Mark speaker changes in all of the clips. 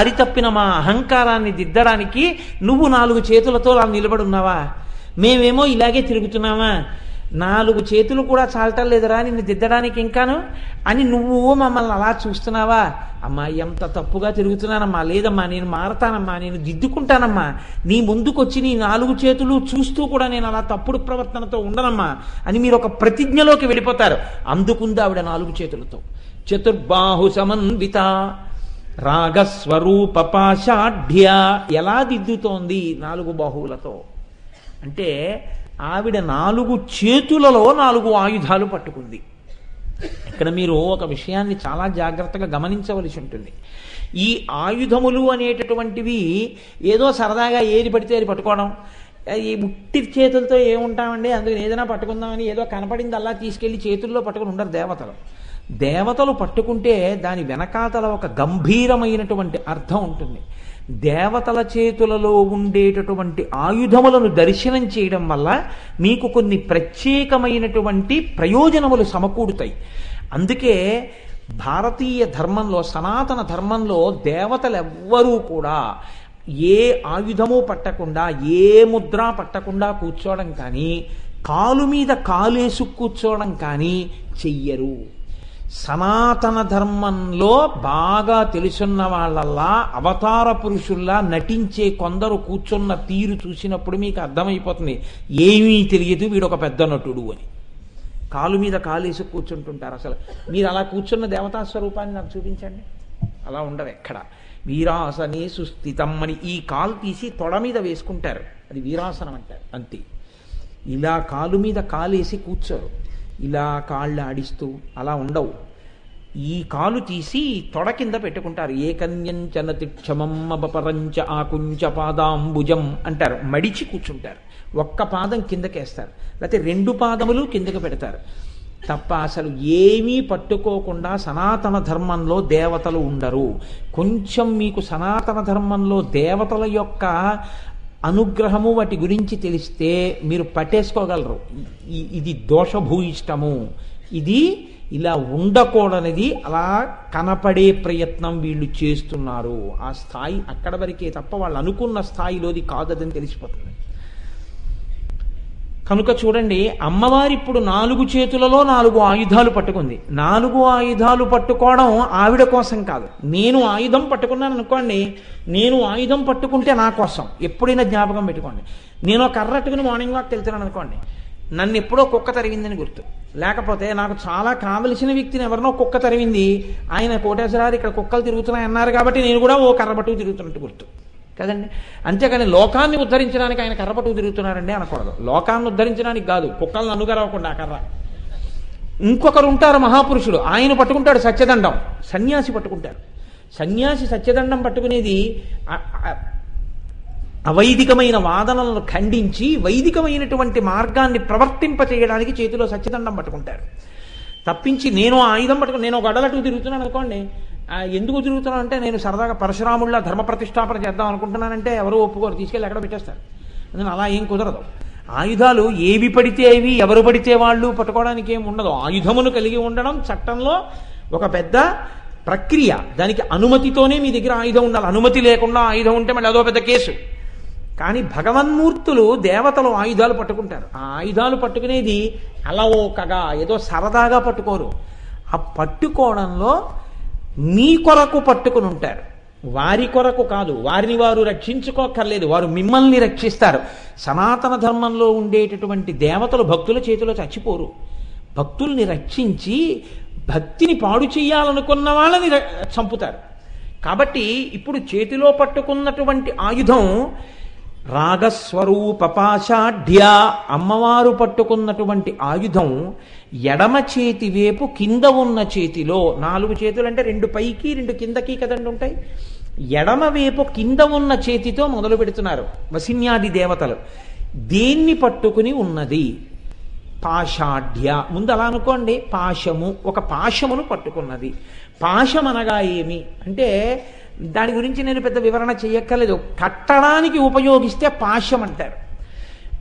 Speaker 1: అరితప్పిన మా అహంకారాన్ని దిద్దడానికి నువ్వు నాలుగు చేతులతో అలా నిలబడి ఉన్నావా మేమేమో ఇలాగే తిరుగుతున్నామా? నాలుగు చేతులు కూడా చాలటం లేదురా నిన్ను దిద్దడానికి ఇంకాను? అని నువ్వు మమ్మల్ని అలా చూస్తున్నావా? అమ్మా ఎంత తప్పుగా తిరుగుతున్నానమ్మా. లేదమ్మా నేను మారతానమ్మా నేను దిద్దుకుంటానమ్మా. నీ ముందుకొచ్చి నీ నాలుగు చేతులు చూస్తూ కూడా నేను అలా తప్పుడు ప్రవర్తనతో ఉండనమ్మా అని మీరు ఒక ప్రతిజ్ఞలోకి వెళ్ళిపోతారు. అందుకుంది ఆవిడ నాలుగు చేతులతో. చతుర్బాహు సమన్విత. రాగస్వరూప పాషాఢ్య ఎలా దిద్దుతోంది నాలుగు బాహువులతో? అంటే ఆవిడ నాలుగు చేతులలో నాలుగు ఆయుధాలు పట్టుకుంది. ఇక్కడ మీరు ఒక విషయాన్ని చాలా జాగ్రత్తగా గమనించవలసి ఉంటుంది. ఈ ఆయుధములు అనేటటువంటివి ఏదో సరదాగా ఏది పడితే అది పట్టుకోవడం. ఈ ముట్టి చేతులతో ఏముంటామండి? అందుకని ఏదైనా పట్టుకుందామని ఏదో కనపడింది అలా తీసుకెళ్ళి చేతుల్లో పట్టుకుని ఉండరు దేవతలు. దేవతలు పట్టుకుంటే దాని వెనకాతల ఒక గంభీరమైనటువంటి అర్థం ఉంటుంది. దేవతల చేతులలో ఉండేటటువంటి ఆయుధములను దర్శనం చేయడం వల్ల మీకు కొన్ని ప్రత్యేకమైనటువంటి ప్రయోజనములు సమకూడుతాయి అందుకే భారతీయ ధర్మంలో సనాతన ధర్మంలో దేవతలెవ్వరూ కూడా ఏ ఆయుధము పట్టకుండా ఏ ముద్ర పట్టకుండా కూర్చోవడం కానీ కాలు మీద కాలేసు కూర్చోవడం కానీ చెయ్యరు. సనాతన ధర్మంలో బాగా తెలుసున్న వాళ్ళల్లా అవతార పురుషుల్లా నటించే కొందరు కూర్చున్న తీరు చూసినప్పుడు మీకు అర్థమైపోతుంది. ఏమీ తెలియదు వీడు ఒక పెద్ద నటుడు అని. కాలు మీద కాలేసి కూర్చుంటుంటారు అసలు. మీరు అలా కూర్చున్న దేవతా స్వరూపాన్ని నాకు చూపించండి. అలా ఉండవు ఎక్కడ. వీరాసనే సుస్థితం అని ఈ కాలు తీసి తొడ మీద వేసుకుంటారు. అది వీరాసనం అంటారు. అంతే. ఇలా కాలు మీద కాలేసి కూర్చోరు. ఇలా కాళ్ళు ఆడిస్తూ అలా ఉండవు. ఈ కాలు తీసి తొడ కింద పెట్టుకుంటారు. ఏకన్యంచన తిక్షమమ్మపరంచ ఆకుంచ పాదాంబుజం అంటారు. మడిచి కూర్చుంటారు. ఒక్క పాదం కిందకేస్తారు. లేకపోతే రెండు పాదములు కిందకి పెడతారు. తప్ప అసలు ఏమీ పట్టుకోకుండా సనాతన ధర్మంలో దేవతలు ఉండరు. కొంచెం మీకు సనాతన ధర్మంలో దేవతల యొక్క అనుగ్రహము వాటి గురించి తెలిస్తే మీరు పట్టేసుకోగలరు. ఇది దోషభూయిష్టము. ఇది ఇలా ఉండకూడనిది అలా కనపడే ప్రయత్నం వీళ్ళు చేస్తున్నారు. ఆ స్థాయి అక్కడ వరకే తప్ప వాళ్ళు అనుకున్న స్థాయిలోది కాదని తెలిసిపోతుంది. కనుక చూడండి అమ్మవారి ఇప్పుడు నాలుగు చేతులలో నాలుగు ఆయుధాలు పట్టుకుంది. నాలుగు ఆయుధాలు పట్టుకోవడం ఆవిడ కోసం కాదు. నేను ఆయుధం పట్టుకున్నాను అనుకోండి నేను ఆయుధం పట్టుకుంటే నా కోసం. ఎప్పుడైనా జ్ఞాపకం పెట్టుకోండి. నేను ఒక కర్ర పట్టుకుని మార్నింగ్ వాక్ వెళ్తున్నాను అనుకోండి నన్ను ఎప్పుడో కుక్క తరిగిందని గుర్తు. లేకపోతే నాకు చాలా కావలసిన వ్యక్తిని ఎవరినో కుక్క తరిగింది ఆయన కోటేశ్వరారు ఇక్కడ కుక్కలు తిరుగుతున్నాయి అన్నారు కాబట్టి నేను కూడా ఓ కర్ర పట్టుకు తిరుగుతున్నట్టు గుర్తు. కదండి? అంతేకాని లోకాన్ని ఉద్ధరించడానికి ఆయన కర్రపట్టు తిరుగుతున్నారండి అనకూడదు. లోకాన్ని ఉద్ధరించడానికి కాదు కుక్కలను అనుగరవకుండా ఆ కర్ర. ఇంకొకరు ఉంటారు మహాపురుషుడు ఆయన పట్టుకుంటాడు సత్యదండం. సన్యాసి పట్టుకుంటారు. సన్యాసి సత్యదండం పట్టుకునేది అవైదికమైన వాదనలను ఖండించి వైదికమైనటువంటి మార్గాన్ని ప్రవర్తింప చేయడానికి చేతిలో సత్యదండం పట్టుకుంటారు. తప్పించి నేను ఆయుధం పట్టుకుని నేను గడలటు తిరుగుతున్నాను అనుకోండి ఎందుకు తిరుగుతున్నాను అంటే నేను సరదాగా పరశురాముళ్ళ ధర్మ ప్రతిష్టాపన చేద్దాం అనుకుంటున్నానంటే ఎవరు ఒప్పుకోరు తీసుకెళ్ళి ఎక్కడ పెట్టేస్తారు. అందుకని అలా ఏం కుదరదు. ఆయుధాలు ఏవి పడితే అవి ఎవరు పడితే వాళ్ళు పట్టుకోవడానికి ఏం ఉండదు. ఆయుధమును కలిగి ఉండడం చట్టంలో ఒక పెద్ద ప్రక్రియ. దానికి అనుమతితోనే మీ దగ్గర ఆయుధం ఉండాలి. అనుమతి లేకుండా ఆయుధం ఉంటే మళ్ళీ అదో పెద్ద కేసు. కానీ భగవన్మూర్తులు దేవతలు ఆయుధాలు పట్టుకుంటారు. ఆ ఆయుధాలు పట్టుకునేది అలవోకగా ఏదో సరదాగా పట్టుకోరు. ఆ పట్టుకోవడంలో మీ కొరకు పట్టుకుని ఉంటారు. వారి కొరకు కాదు వారిని వారు రక్షించుకోక్కర్లేదు వారు మిమ్మల్ని రక్షిస్తారు. సనాతన ధర్మంలో ఉండేటటువంటి దేవతలు భక్తుల చేతిలో చచ్చిపోరు. భక్తుల్ని రక్షించి భక్తిని పాడు చేయాలనుకున్న వాళ్ళని చంపుతారు. కాబట్టి ఇప్పుడు చేతిలో పట్టుకున్నటువంటి ఆయుధం రాగస్వరూప పాశాఢ్య అమ్మవారు పట్టుకున్నటువంటి ఆయుధం ఎడమ చేతి వేపు కింద ఉన్న చేతిలో నాలుగు చేతులు అంటే రెండు పైకి రెండు కిందకి కదండి ఉంటాయి. ఎడమ వేపు కింద ఉన్న చేతితో మొదలు పెడుతున్నారు వసిన్యాది దేవతలు. దేన్ని పట్టుకుని ఉన్నది? పాషాఢ్య ముందు అలా అనుకోండి పాశము ఒక పాశమును పట్టుకున్నది. పాశం అనగా ఏమి? అంటే దాని గురించి నేను పెద్ద వివరణ చేయక్కర్లేదు. కట్టడానికి ఉపయోగిస్తే పాశం అంటారు.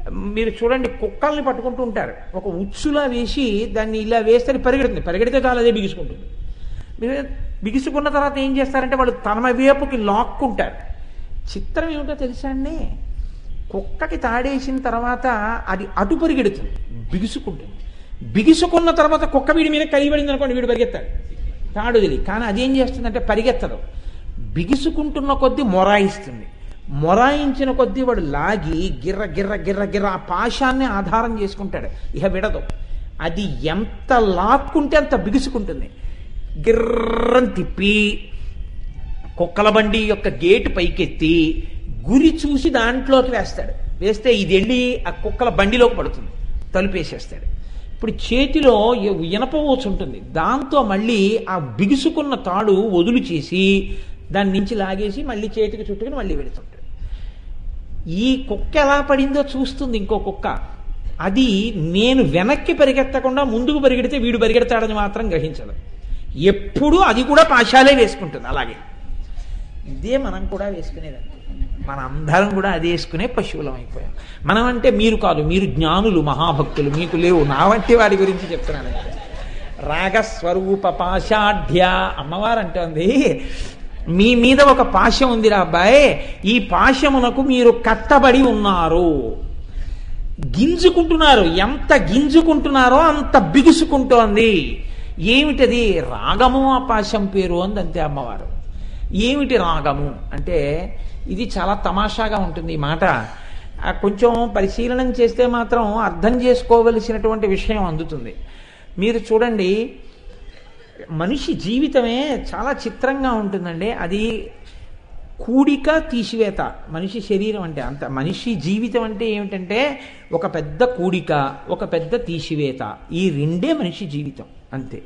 Speaker 1: మీరు చూడండి కుక్కల్ని పట్టుకుంటూ ఉంటారు. ఒక ఉచ్చులా వేసి దాన్ని ఇలా వేస్తే పరిగెడుతుంది. పరిగెడితే చాలా అదే బిగుసుకుంటుంది. మీరు బిగుసుకున్న తర్వాత ఏం చేస్తారంటే వాళ్ళు తన వేపుకి లాక్కుంటారు. చిత్రం ఏమిటో తెలుసా అండి? కుక్కకి తాడేసిన తర్వాత అది అటు పరిగెడుతుంది. బిగుసుకుంటుంది. బిగుసుకున్న తర్వాత కుక్క వీడి మీద కైబడింది అనుకోండి వీడు పరిగెత్తాడు. తాడు వదిలి. కానీ అదేం చేస్తుందంటే పరిగెత్తదు. బిగుసుకుంటున్న కొద్దీ మొరాయిస్తుంది. మొరాయించిన కొద్దీ వాడు లాగి గిర్ర గిర్ర గిర్ర గిర్ర ఆ పాశాన్ని ఆధారం చేసుకుంటాడు. ఇక విడదు. అది ఎంత లాక్కుంటే అంత బిగుసుకుంటుంది. గిర్రని తిప్పి కుక్కల బండి యొక్క గేటు పైకెత్తి గురి చూసి దాంట్లోకి వేస్తాడు. వేస్తే ఇది వెళ్ళి ఆ కుక్కల బండిలోకి పడుతుంది. తలుపేసేస్తాడు. ఇప్పుడు చేతిలో ఇనపవోచు ఉంటుంది. దాంతో మళ్ళీ ఆ బిగుసుకున్న తాడు వదులు చేసి దాని నుంచి లాగేసి మళ్ళీ చేతికి చుట్టుకుని మళ్ళీ వెళుతుంటాడు. ఈ కుక్క ఎలా పడిందో చూస్తుంది ఇంకో కుక్క. అది నేను వెనక్కి పరిగెత్తకుండా ముందుకు పరిగెడితే వీడు పరిగెడతాడని మాత్రం గ్రహించదు. ఎప్పుడూ అది కూడా పాశాలే వేసుకుంటుంది అలాగే. ఇదే మనం కూడా వేసుకునేదండి మన అందరం కూడా అది వేసుకునే పశువులం అయిపోయాం. మనం అంటే మీరు కాదు మీరు జ్ఞానులు మహాభక్తులు మీకు లేవు. నా వంటి వాడి గురించి చెప్తున్నాను. రాగస్వరూప పాశాఢ్య అమ్మవారు అంటోంది మీ మీద ఒక పాశం ఉంది రా అబ్బాయి. ఈ పాశమునకు మీరు కట్టబడి ఉన్నారు. గింజుకుంటున్నారు. ఎంత గింజుకుంటున్నారో అంత బిగుసుకుంటోంది. ఏమిటది? రాగము ఆ పాశం పేరు అంది అంతే అమ్మవారు. ఏమిటి రాగము? అంటే ఇది చాలా తమాషాగా ఉంటుంది ఈ మాట. కొంచెం పరిశీలనం చేస్తే మాత్రం అర్థం చేసుకోవలసినటువంటి విషయం అందుతుంది. మీరు చూడండి మనిషి జీవితమే చాలా చిత్రంగా ఉంటుందండి. అది కూడిక తీసివేత. మనిషి శరీరం అంటే అంత మనిషి జీవితం అంటే ఏమిటంటే ఒక పెద్ద కూడిక ఒక పెద్ద తీసివేత. ఈ రెండే మనిషి జీవితం అంతే.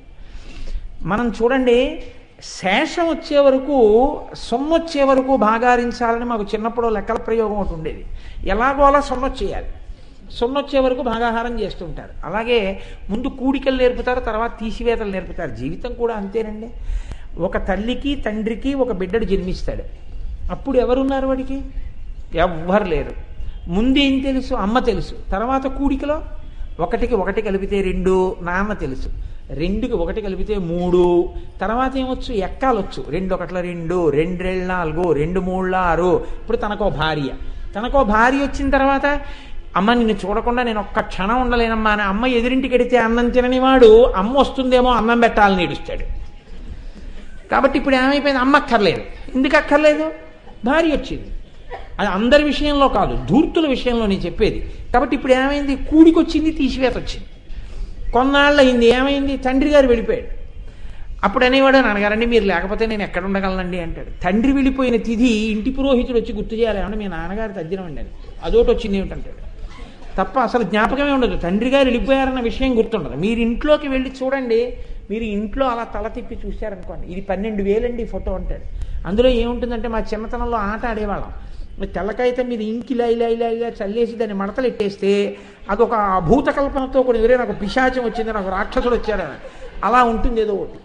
Speaker 1: మనం చూడండి శేషం వచ్చే వరకు సొమ్ము వచ్చే వరకు భాగారించాలని మాకు చిన్నప్పుడు లెక్కల ప్రయోగం ఒకటి ఉండేది. ఎలాగో అలా సొమ్ము వచ్చేయాలి. సున్నొచ్చే వచ్చే వరకు భాగాహారం చేస్తుంటారు అలాగే ముందు కూడికలు నేర్పుతారు తర్వాత తీసివేతలు నేర్పుతారు. జీవితం కూడా అంతేనండి. ఒక తల్లికి తండ్రికి ఒక బిడ్డడు జన్మిస్తాడు. అప్పుడు ఎవరున్నారు వాడికి? ఎవ్వరు లేరు. ముందేం తెలుసు? అమ్మ తెలుసు. తర్వాత కూడికలో? ఒకటికి ఒకటి కలిపితే రెండు నాన్న తెలుసు. రెండుకి ఒకటి కలిపితే మూడు. తర్వాత ఏమొచ్చు? ఎక్కాలొచ్చు. రెండు ఒకట్ల రెండు రెండు రెండు నాలుగు రెండు మూడు ఆరు. ఇప్పుడు తనకో భార్య. తనకో భార్య వచ్చిన తర్వాత అమ్మ నిన్ను చూడకుండా నేను ఒక్క క్షణం ఉండలేనమ్మా అని అమ్మ ఎదురింటికి ఎడితే అన్నం తినని వాడు అమ్మ వస్తుందేమో అన్నం పెట్టాలని ఏడుస్తాడు. కాబట్టి ఇప్పుడు ఏమైపోయింది? అమ్మ అక్కర్లేదు. ఎందుకు అక్కర్లేదు? భార్య వచ్చింది. అది అందరి విషయంలో కాదు ధూర్తుల విషయంలో నేను చెప్పేది. కాబట్టి ఇప్పుడు ఏమైంది? కూడికొచ్చింది తీసివేత వచ్చింది కొన్నాళ్ళు అయింది ఏమైంది? తండ్రి గారు వెళ్ళిపోయాడు. అప్పుడు అనేవాడు నాన్నగారండి మీరు లేకపోతే నేను ఎక్కడ ఉండగలనండి? అంటాడు. తండ్రి వెళ్ళిపోయిన తిథి ఇంటి పురోహితుడు వచ్చి గుర్తు చేయాలి. ఏమన్నా మీ నాన్నగారు తగ్గినవండి అని అదోటి వచ్చింది ఏమిటంటాడు. తప్ప అసలు జ్ఞాపకమే ఉండదు. తండ్రి గారు వెళ్ళిపోయారన్న విషయం గుర్తుండదు. మీరు ఇంట్లోకి వెళ్ళి చూడండి. మీరు ఇంట్లో అలా తల తిప్పి చూశారనుకోండి. ఇది పన్నెండు వేలండి ఫోటో అంటాడు. అందులో ఏముంటుందంటే మా చిన్నతనంలో ఆట ఆడేవాళ్ళం. తెల్లకైతే మీరు ఇంకిలా ఇలా ఇలా ఇలా చల్లేసి దాన్ని మడతలు ఎట్టేస్తే అదొక భూతకల్పనతో కూడా వేరే నాకు పిశాచం వచ్చింది నాకు రాక్షసుడు వచ్చాడని అలా ఉంటుంది ఏదో ఒకటి.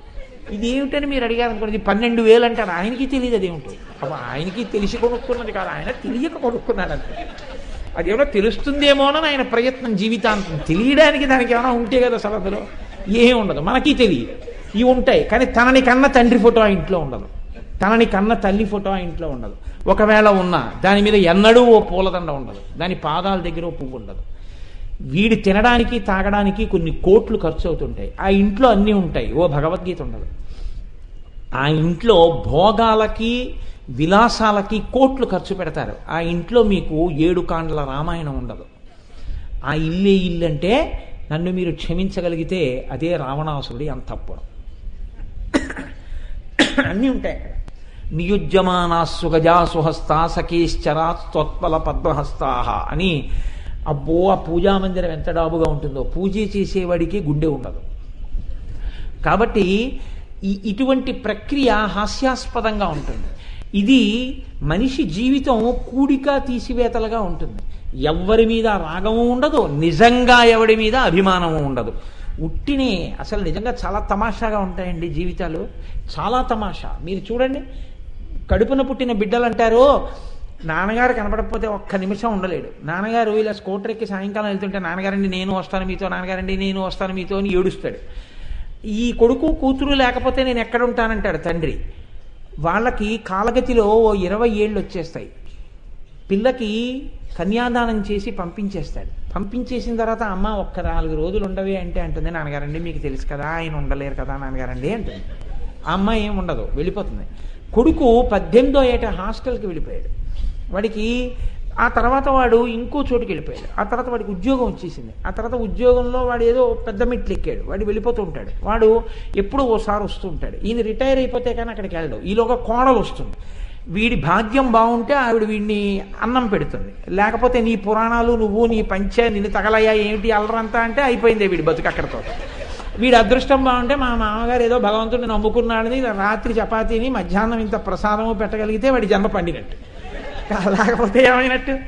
Speaker 1: ఇది ఏమిటని మీరు అడిగారు అనుకోండి పన్నెండు వేలు అంటారు ఆయనకి తెలియదు అది ఏమిటో? ఆయనకి తెలిసి కొనుక్కున్నది కాదు. ఆయన తెలియక కొనుక్కున్నాడు అంటే అదేమో తెలుస్తుందేమోనని ఆయన ప్రయత్నం జీవితాంతం. తెలియడానికి దానికి ఏమైనా ఉంటే కదా అసలు అందులో ఉండదు. మనకి తెలియదు. ఇవి ఉంటాయి. కానీ తనని కన్న తండ్రి ఫోటో ఆ ఇంట్లో ఉండదు. తనని కన్న తల్లి ఫోటో ఆ ఇంట్లో ఉండదు. ఒకవేళ ఉన్నా దాని మీద ఎన్నడూ ఓ పూలదండ ఉండదు. దాని పాదాల దగ్గర ఓ పువ్వు ఉండదు. వీడి తినడానికి తాగడానికి కొన్ని కోట్లు ఖర్చు అవుతుంటాయి. ఆ ఇంట్లో అన్నీ ఉంటాయి. ఓ భగవద్గీత ఉండదు. ఆ ఇంట్లో భోగాలకి విలాసాలకి కోట్లు ఖర్చు పెడతారు. ఆ ఇంట్లో మీకు ఏడు కాండ్ల రామాయణం ఉండదు. ఆ ఇల్లే ఇల్లు అంటే నన్ను మీరు క్షమించగలిగితే అదే రావణాసురుడి అంతఃపురం. అన్నీ ఉంటాయి అక్కడ. నియుజ్యమానాస్సు గజాసుహస్తా సఖీశ్చరాత్వత్పల పద్మహస్తాహ అని అబ్బో ఆ పూజా మందిరం ఎంత డాబుగా ఉంటుందో. పూజ చేసేవాడికి గుండె ఉండదు. కాబట్టి ఇటువంటి ప్రక్రియ హాస్యాస్పదంగా ఉంటుంది. ఇది మనిషి జీవితం కూడిక తీసివేతలుగా ఉంటుంది. ఎవరి మీద రాగము ఉండదు నిజంగా ఎవడి మీద అభిమానము ఉండదు. ఉట్టినే అసలు నిజంగా చాలా తమాషాగా ఉంటాయండి జీవితాలు. చాలా తమాషా. మీరు చూడండి కడుపున పుట్టిన బిడ్డలు అంటారు నాన్నగారు కనపడకపోతే ఒక్క నిమిషం ఉండలేడు. నాన్నగారు ఇలా స్కూటర్ ఎక్కి సాయంకాలం వెళ్తుంటే నాన్నగారండి నేను వస్తాను మీతో నాన్నగారండి నేను వస్తాను మీతో అని ఏడుస్తాడు. ఈ కొడుకు కూతురు లేకపోతే నేను ఎక్కడ ఉంటానంటాడు తండ్రి. వాళ్ళకి కాలగతిలో ఓ ఇరవై ఏళ్ళు వచ్చేస్తాయి. పిల్లకి కన్యాదానం చేసి పంపించేస్తాడు. పంపించేసిన తర్వాత అమ్మ ఒక్క నాలుగు రోజులు ఉండవే అంటే అంటుంది నాన్నగారండి మీకు తెలుసు కదా ఆయన ఉండలేరు కదా నాన్నగారండి అంటుంది. ఆ ఏం ఉండదు వెళ్ళిపోతుంది. కొడుకు పద్దెనిమిదో ఏట హాస్టల్కి వెళ్ళిపోయాడు. వాడికి ఆ తర్వాత వాడు ఇంకో చోటుకి వెళ్ళిపోయాడు. ఆ తర్వాత వాడికి ఉద్యోగం వచ్చేసింది. ఆ తర్వాత ఉద్యోగంలో వాడు ఏదో పెద్ద మెట్లు ఎక్కాడు. వాడు వెళ్ళిపోతూ ఉంటాడు. వాడు ఎప్పుడూ ఓసారి వస్తూ ఉంటాడు. ఈయన రిటైర్ అయిపోతే కానీ అక్కడికి వెళ్ళడు. ఈలోగా కోడలు వస్తుంది. వీడి భాగ్యం బాగుంటే ఆవిడ వీడిని అన్నం పెడుతుంది. లేకపోతే నీ పురాణాలు నువ్వు నీ పంచ నిన్ను తగలయ్యా ఏమిటి అల్లరంతా అంటే అయిపోయింది వీడి బతుకు అక్కడతో. వీడి అదృష్టం బాగుంటే మా మామగారు ఏదో భగవంతుడిని నమ్ముకున్నాడని రాత్రి చపాతీని మధ్యాహ్నం ఇంత ప్రసాదము పెట్టగలిగితే వాడి జన్మ పండినట్టు. లేకపోతే ఏమైనట్టు?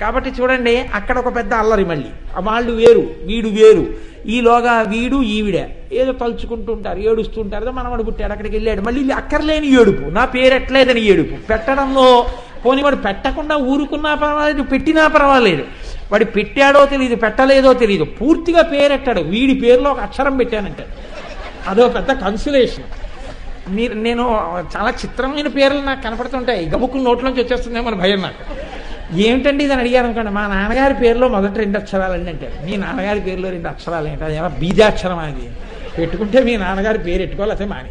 Speaker 1: కాబట్టి చూడండి అక్కడ ఒక పెద్ద అల్లరి మళ్ళీ. వాళ్ళు వేరు వీడు వేరు. ఈలోగా వీడు ఈవిడ. ఏదో తలుచుకుంటూ ఉంటారు ఏడుస్తుంటారు ఏదో మనవాడు పుట్టాడు అక్కడికి వెళ్ళాడు. మళ్ళీ అక్కర్లేని ఏడుపు. నా పేరు ఎట్లేదని ఏడుపు. పెట్టడంలో పోనీ వాడు పెట్టకుండా ఊరుకున్నా పర్వాలేదు పెట్టినా పర్వాలేదు. వాడు పెట్టాడో తెలియదు పెట్టలేదో తెలియదు పూర్తిగా పేరెట్టాడు. వీడి పేరులో ఒక అక్షరం పెట్టానంటాడు అదో పెద్ద కన్సులేషన్ మీరు నేను చాలా చిత్రమైన పేర్లు నాకు కనపడుతుంటాయి. గబుక్కు నోట్లోంచి వచ్చేస్తుందేమో మన భయం నాకు. ఏమిటండి ఇది అని అడిగారు అనుకోండి మా నాన్నగారి పేరులో మొదటి రెండు అక్షరాలండి అంటే మీ నాన్నగారి పేరులో రెండు అక్షరాలు ఏంటి? అది ఏమో బీజాక్షరం అది? పెట్టుకుంటే మీ నాన్నగారి పేరు పెట్టుకోవాలి అదే మాని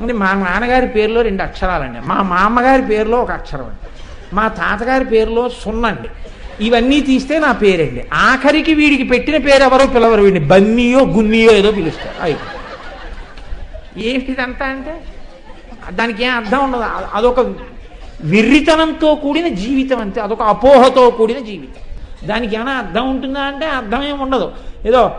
Speaker 1: అంటే మా నాన్నగారి పేరులో రెండు అక్షరాలండి. మా మామగారి పేరులో ఒక అక్షరం అండి. మా తాతగారి పేరులో సున్నండి ఇవన్నీ తీస్తే నా పేరండి. ఆఖరికి వీడికి పెట్టిన పేరు ఎవరో పిలవరు వీడిని. బన్నీయో గున్నీయో ఏదో పిలుస్తారు. అయిపోయి ఏంటిదంతా అంటే? దానికి ఏం అర్థం ఉండదు. అదొక విర్రితనంతో కూడిన జీవితం అంతే. అదొక అపోహతో కూడిన జీవితం. దానికి ఏమైనా అర్థం ఉంటుందా అంటే అర్థమేం ఉండదు. ఏదో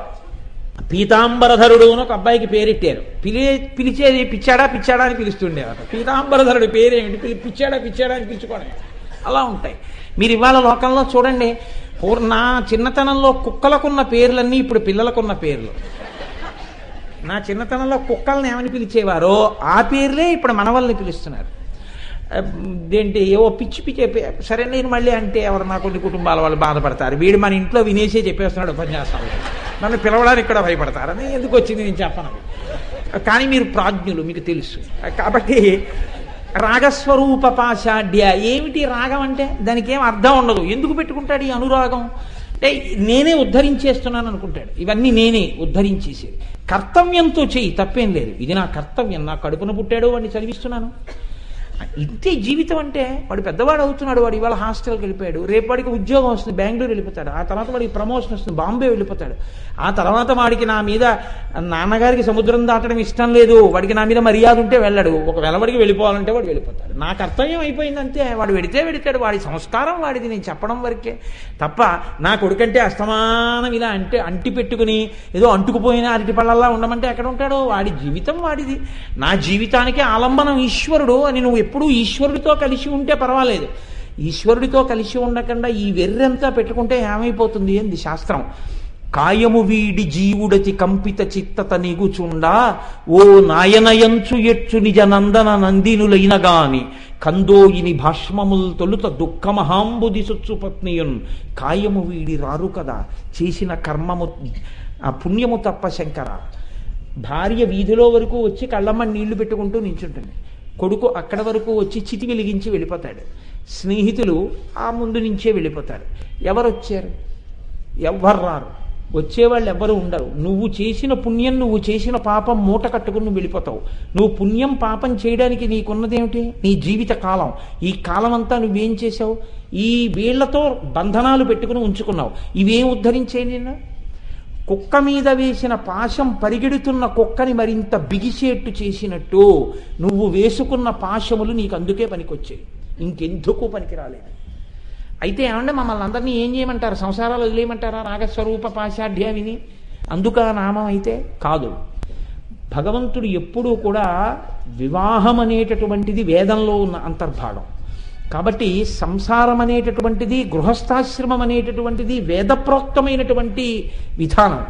Speaker 1: పీతాంబరధరుడు అని ఒక అబ్బాయికి పేరెట్టారు. పిలి పిలిచేది పిచ్చాడా పిచ్చాడా అని పిలుస్తుండేవారు. పీతాంబరధరుడు పేరేమిటి? పిలి పిచ్చాడా పిచ్చాడా అని పిలుచుకోవడం. అలా ఉంటాయి. మీరు ఇవాళ లోకంలో చూడండి పూర్- నా చిన్నతనంలో కుక్కలకున్న పేర్లన్నీ ఇప్పుడు పిల్లలకున్న పేర్లు. నా చిన్నతనంలో కుక్కల్ని ఏమని పిలిచేవారో ఆ పేర్లే ఇప్పుడు మనవల్ని పిలుస్తున్నారు. ఏంటి ఏవో పిచ్చి పిచ్చి సరే నేను మళ్ళీ అంటే ఎవరు నా కొన్ని కుటుంబాల వాళ్ళు బాధపడతారు. వీడు మన ఇంట్లో వినేసే చెప్పేస్తున్నాడు ఉపన్యాసాలు. నన్ను పిలవడానికి కూడా భయపడతారని ఎందుకు వచ్చింది నేను చెప్పను. కానీ మీరు ప్రాజ్ఞులు మీకు తెలుసు. కాబట్టి రాగస్వరూప పాషాఢ్య ఏమిటి రాగం అంటే? దానికి ఏం అర్థం ఉండదు. ఎందుకు పెట్టుకుంటాడు ఈ అనురాగం? అంటే నేనే ఉద్ధరించేస్తున్నాను అనుకుంటాడు. ఇవన్నీ నేనే ఉద్ధరించేసేది. కర్తవ్యంతో చేయి తప్పేం లేదు. ఇది నా కర్తవ్యం. నా కడుపున పుట్టాడు వాడిని చదివిస్తున్నాను. ఇంతే జీవితం అంటే వాడు పెద్దవాడు అవుతున్నాడు వాడు ఇవాళ హాస్టల్కి వెళ్ళిపోయాడు రేపు వాడికి ఉద్యోగం వస్తుంది బెంగళూరు వెళ్ళిపోతాడు ఆ తర్వాత వాడికి ప్రమోషన్ వస్తుంది బాంబే వెళ్ళిపోతాడు. ఆ తర్వాత వాడికి నా మీద నాన్నగారికి సముద్రం దాటడం ఇష్టం లేదు వాడికి నా మీద మర్యాద ఉంటే వెళ్ళాడు ఒకవేళ వాడికి వెళ్ళిపోవాలంటే వాడు వెళ్ళిపోతాడు. నా కర్తవ్యం అయిపోయింది అంతే వాడు వెడితే వెడితాడు వాడి సంస్కారం వాడిది నేను చెప్పడం వరకే. తప్ప నా కొడుకంటే అస్తమానం ఇలా అంటే అంటి పెట్టుకుని ఏదో అంటుకుపోయిన అరటి పళ్ళల్లా ఉండమంటే ఎక్కడ ఉంటాడో? వాడి జీవితం వాడిది. నా జీవితానికి ఆలంబనం ఈశ్వరుడు అని నువ్వు ఎప్పుడూ ఈశ్వరుడితో కలిసి ఉంటే పర్వాలేదు. ఈశ్వరుడితో కలిసి ఉండకుండా ఈ వెర్రంతా పెట్టుకుంటే ఏమైపోతుంది అంది శాస్త్రం. కాయము వీడి జీవుడతి కంపిత చిత్తత నిగుచుండా ఓ నాయనయంచు ఎచ్చు నిజ నందన నందినులైన గాని కందోయిని భాష్మముల్ తొలుత దుఃఖమహాంబుది సుచ్చు పత్నియున్. కాయము వీడి రారు కదా చేసిన కర్మము ఆ పుణ్యము తప్ప శంకర. భార్య వీధిలో వరకు వచ్చి కళ్ళమ్మ నీళ్ళు పెట్టుకుంటూ నించుంటుంది. కొడుకు అక్కడ వరకు వచ్చి చితి వెలిగించి వెళ్ళిపోతాడు. స్నేహితులు ఆ ముందు నుంచే వెళ్ళిపోతారు. ఎవరు వచ్చారు ఎవ్వరు రారు. వచ్చేవాళ్ళు ఎవ్వరు ఉండరు. నువ్వు చేసిన పుణ్యం నువ్వు చేసిన పాపం మూట కట్టుకుని నువ్వు వెళ్ళిపోతావు. నువ్వు పుణ్యం పాపం చేయడానికి నీకున్నదేమిటి? నీ జీవిత కాలం. ఈ కాలం అంతా నువ్వేం చేసావు ఈ వీళ్ళతో బంధనాలు పెట్టుకుని ఉంచుకున్నావు. ఇవేం ఉద్ధరించే నిన్ను? కుక్క మీద వేసిన పాశం పరిగెడుతున్న కుక్కని మరింత బిగిసేట్టు చేసినట్టు నువ్వు వేసుకున్న పాశములు నీకు అందుకే పనికొచ్చాయి. ఇంకెందుకు పనికి రాలేదు అయితే ఏమంటే మమ్మల్ని అందరినీ ఏం చేయమంటారు? సంసారాలు వదిలేయమంటారా? రాగస్వరూప పాశాఢ్య విని అందుక నామం అయితే కాదు. భగవంతుడు ఎప్పుడూ కూడా వివాహం అనేటటువంటిది వేదంలో ఉన్న అంతర్భాగం. కాబట్టి సంసారం అనేటటువంటిది గృహస్థాశ్రమం అనేటటువంటిది వేదప్రోక్తమైనటువంటి విధానం.